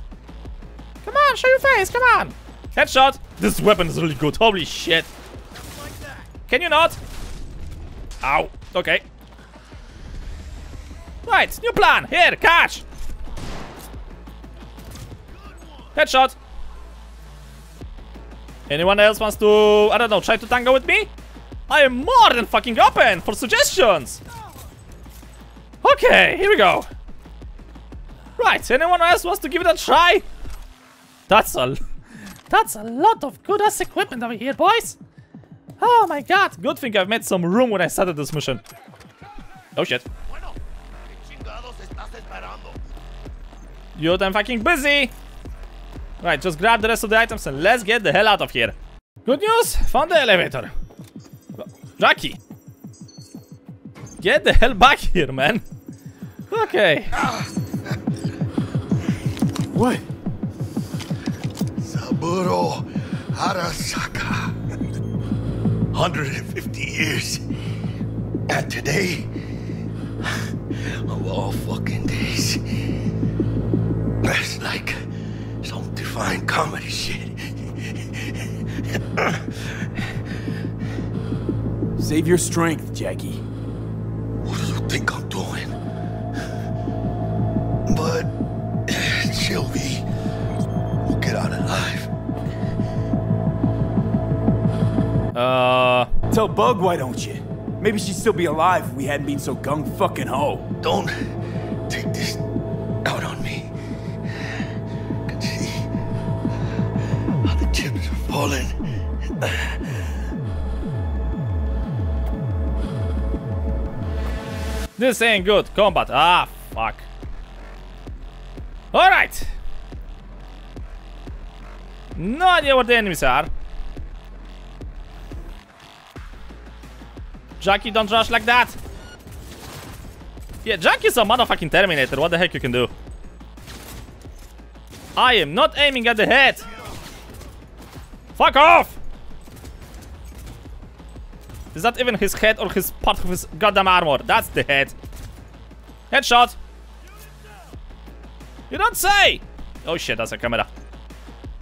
Come on, show your face. Come on. Headshot. This weapon is really good. Holy shit. Can you not? Ow. Okay. Right, new plan. Here, catch. Headshot. Anyone else wants to, I don't know, try to tango with me? I am more than fucking open for suggestions. Okay, here we go. Right, anyone else wants to give it a try? That's a, that's a lot of good ass equipment over here, boys. Oh my god, good thing I've made some room when I started this mission. Oh shit. You're damn fucking busy. Right, just grab the rest of the items and let's get the hell out of here. Good news, found the elevator. Jackie. Get the hell back here, man. Okay. What? Saburo Arasaka. 150 years. And today, of all fucking days, that's like some divine comedy shit. Save your strength, Jackie. What do you think I'm doing? But Sylvie will get out alive. Uh. Tell Bug, why don't you? Maybe she'd still be alive if we hadn't been so gung fucking ho. Don't This ain't good. Combat. Ah, fuck. Alright. No idea what the enemies are. Jackie, don't rush like that. Yeah, Jackie's a motherfucking Terminator. What the heck you can do? I am not aiming at the head. Fuck off! Is that even his head or his part of his goddamn armor? That's the head. Headshot. You don't say! Oh shit, that's a camera.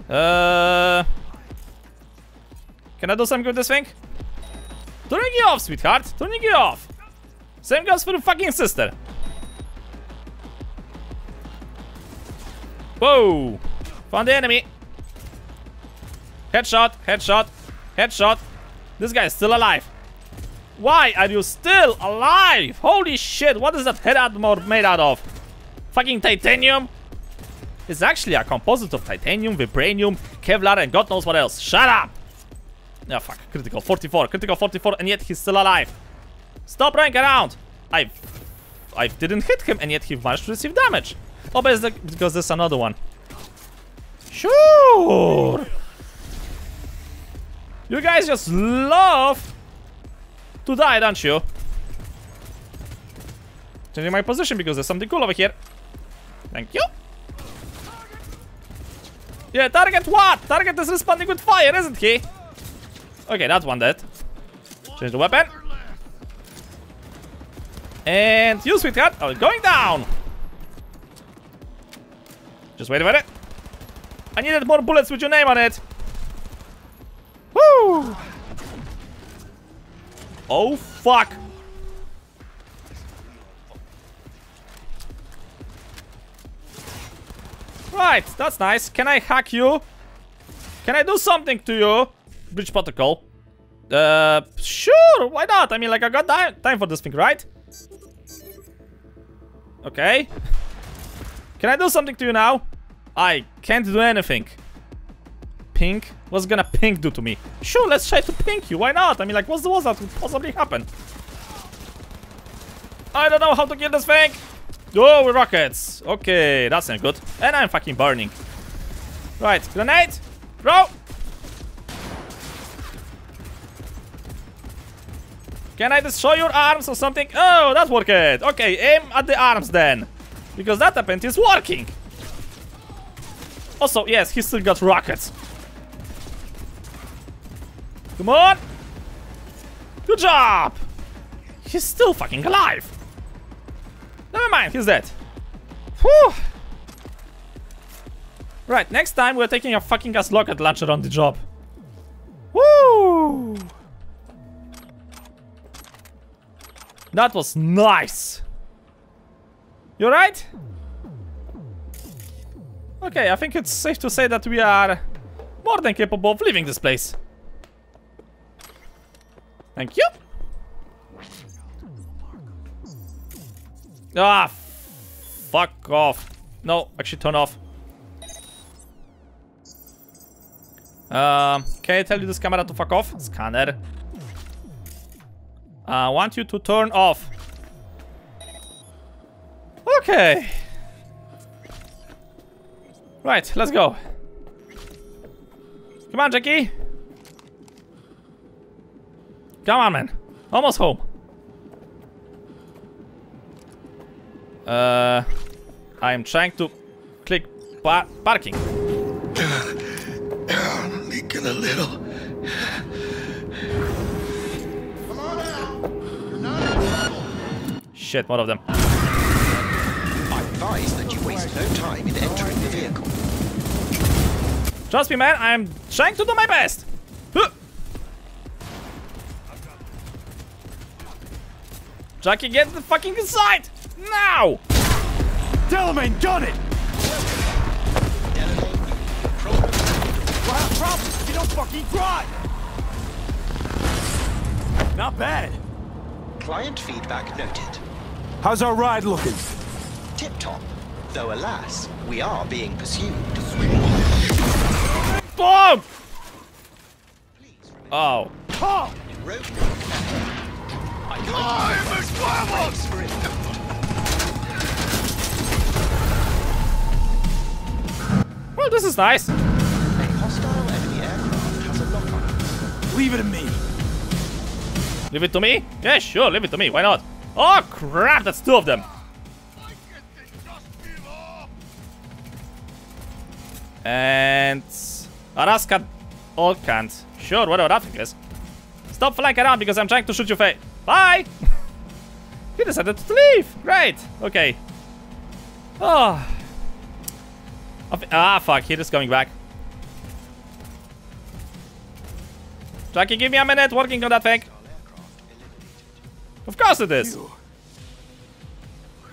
Uh, Can I do something with this thing? Turning you off, sweetheart. Turning you off. Same goes for the fucking sister. Whoa! Found the enemy. Headshot, headshot, headshot. This guy is still alive. Why are you still alive? Holy shit, what is that head armor made out of? Fucking titanium? It's actually a composite of titanium, vibranium, Kevlar, and God knows what else. Shut up! Oh fuck, critical 44, critical 44, and yet he's still alive. Stop running around! I I didn't hit him, and yet he managed to receive damage. Oh, but the, because there's another one. Sure! You guys just love to die, don't you? Changing my position because there's something cool over here. Thank you. Yeah, target what? Target is responding with fire, isn't he? Okay, that's one dead. Change the weapon. And you, sweetheart, are going down. Just wait a minute. I needed more bullets with your name on it. Woo! Oh, fuck. Right, that's nice. Can I hack you? Can I do something to you? Breach protocol. Uh, sure, why not? I mean, like, I got time for this thing, right? Okay. Can I do something to you now? I can't do anything. Ping? What's gonna ping do to me? Sure, let's try to ping you. Why not? I mean, like, what's the worst that could possibly happen? I don't know how to kill this thing. Oh, with rockets. Okay, that's not good. And I'm fucking burning. Right, grenade. Bro. Can I destroy your arms or something? Oh, that worked. Okay, aim at the arms then. Because that apparently is working. Also, yes, he still got rockets. Come on. Good job. He's still fucking alive. Never mind, he's dead. Whew. Right, next time we're taking a fucking gas rocket launcher on the job. Woo! That was nice. You right? Okay, I think it's safe to say that we are more than capable of leaving this place. Thank you. Ah, fuck off. No, actually turn off. Um, can I tell you this camera to fuck off? Scanner. I want you to turn off. Okay. Right, let's go. Come on, Jackie. Come on, man. Almost home. Uh, I'm trying to click par parking. Leaking a little. Shit, one of them. I advise that you waste no time in entering the vehicle. Trust me, man, I'm trying to do my best. Huh. Jackie, get the fucking inside! Now! Delamain, gun it! We'll have problems if you don't fucking drive! Not bad. Client feedback noted. How's our ride looking? Tip top. Though alas, we are being pursued. Boom! Oh. Oh! Well, this is nice. A hostile enemy aircraft has a lock on it. Leave it to me. Leave it to me? Yeah, sure, leave it to me. Why not? Oh, crap, that's two of them. And Arasaka all can't. Sure, whatever that thing is. Stop flying around because I'm trying to shoot your face. Bye! he decided to leave. Great. Okay. Oh. Ah, fuck. He is coming back. Jackie, give me a minute working on that thing. Of course it is.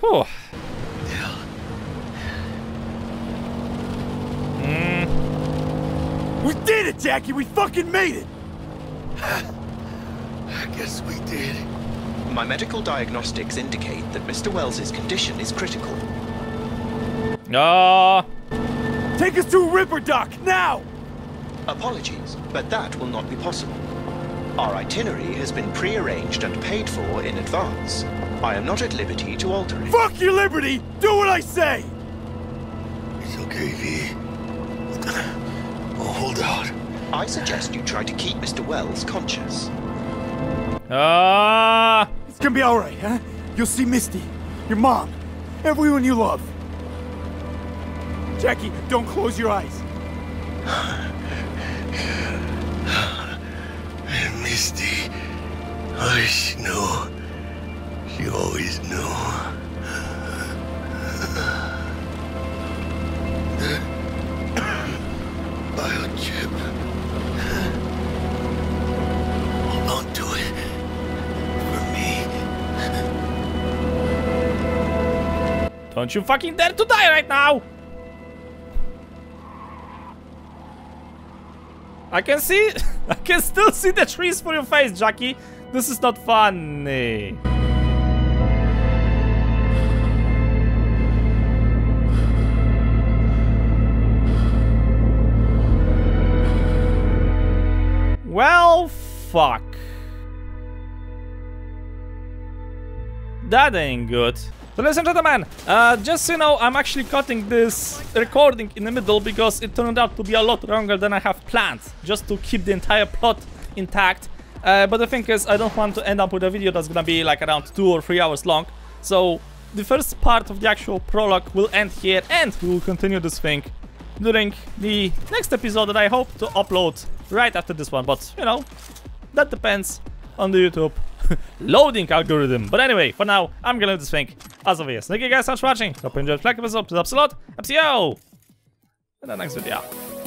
Whew. Mm. We did it, Jackie! We fucking made it! I guess we did. My medical diagnostics indicate that Mr. Welles's condition is critical. No. Take us to Ripperdoc, now! Apologies, but that will not be possible. Our itinerary has been pre-arranged and paid for in advance. I am not at liberty to alter it. Fuck your liberty! Do what I say! It's okay, V. Oh, hold out. I suggest you try to keep Mr. Welles conscious. Ah. Uh... It's gonna be alright, huh? You'll see Misty, your mom, everyone you love. Jackie, don't close your eyes. Misty. I she know. She always knew. Biochip. Don't you fucking dare to die right now! I can see, I can still see the trees for your face, Jackie. This is not funny. Well, fuck. That ain't good. So ladies and gentlemen, uh, just so you know, I'm actually cutting this recording in the middle because it turned out to be a lot longer than I have planned, just to keep the entire plot intact. Uh, but the thing is, I don't want to end up with a video that's gonna be like around two or three hours long. So the first part of the actual prologue will end here and we will continue this thing during the next episode that I hope to upload right after this one. But, you know, that depends on the YouTube loading algorithm. But anyway, for now, I'm gonna leave this thing as obvious. Thank you guys so much for watching. Hope you enjoyed. Like episode, subs a lot. I'll see you in the next video.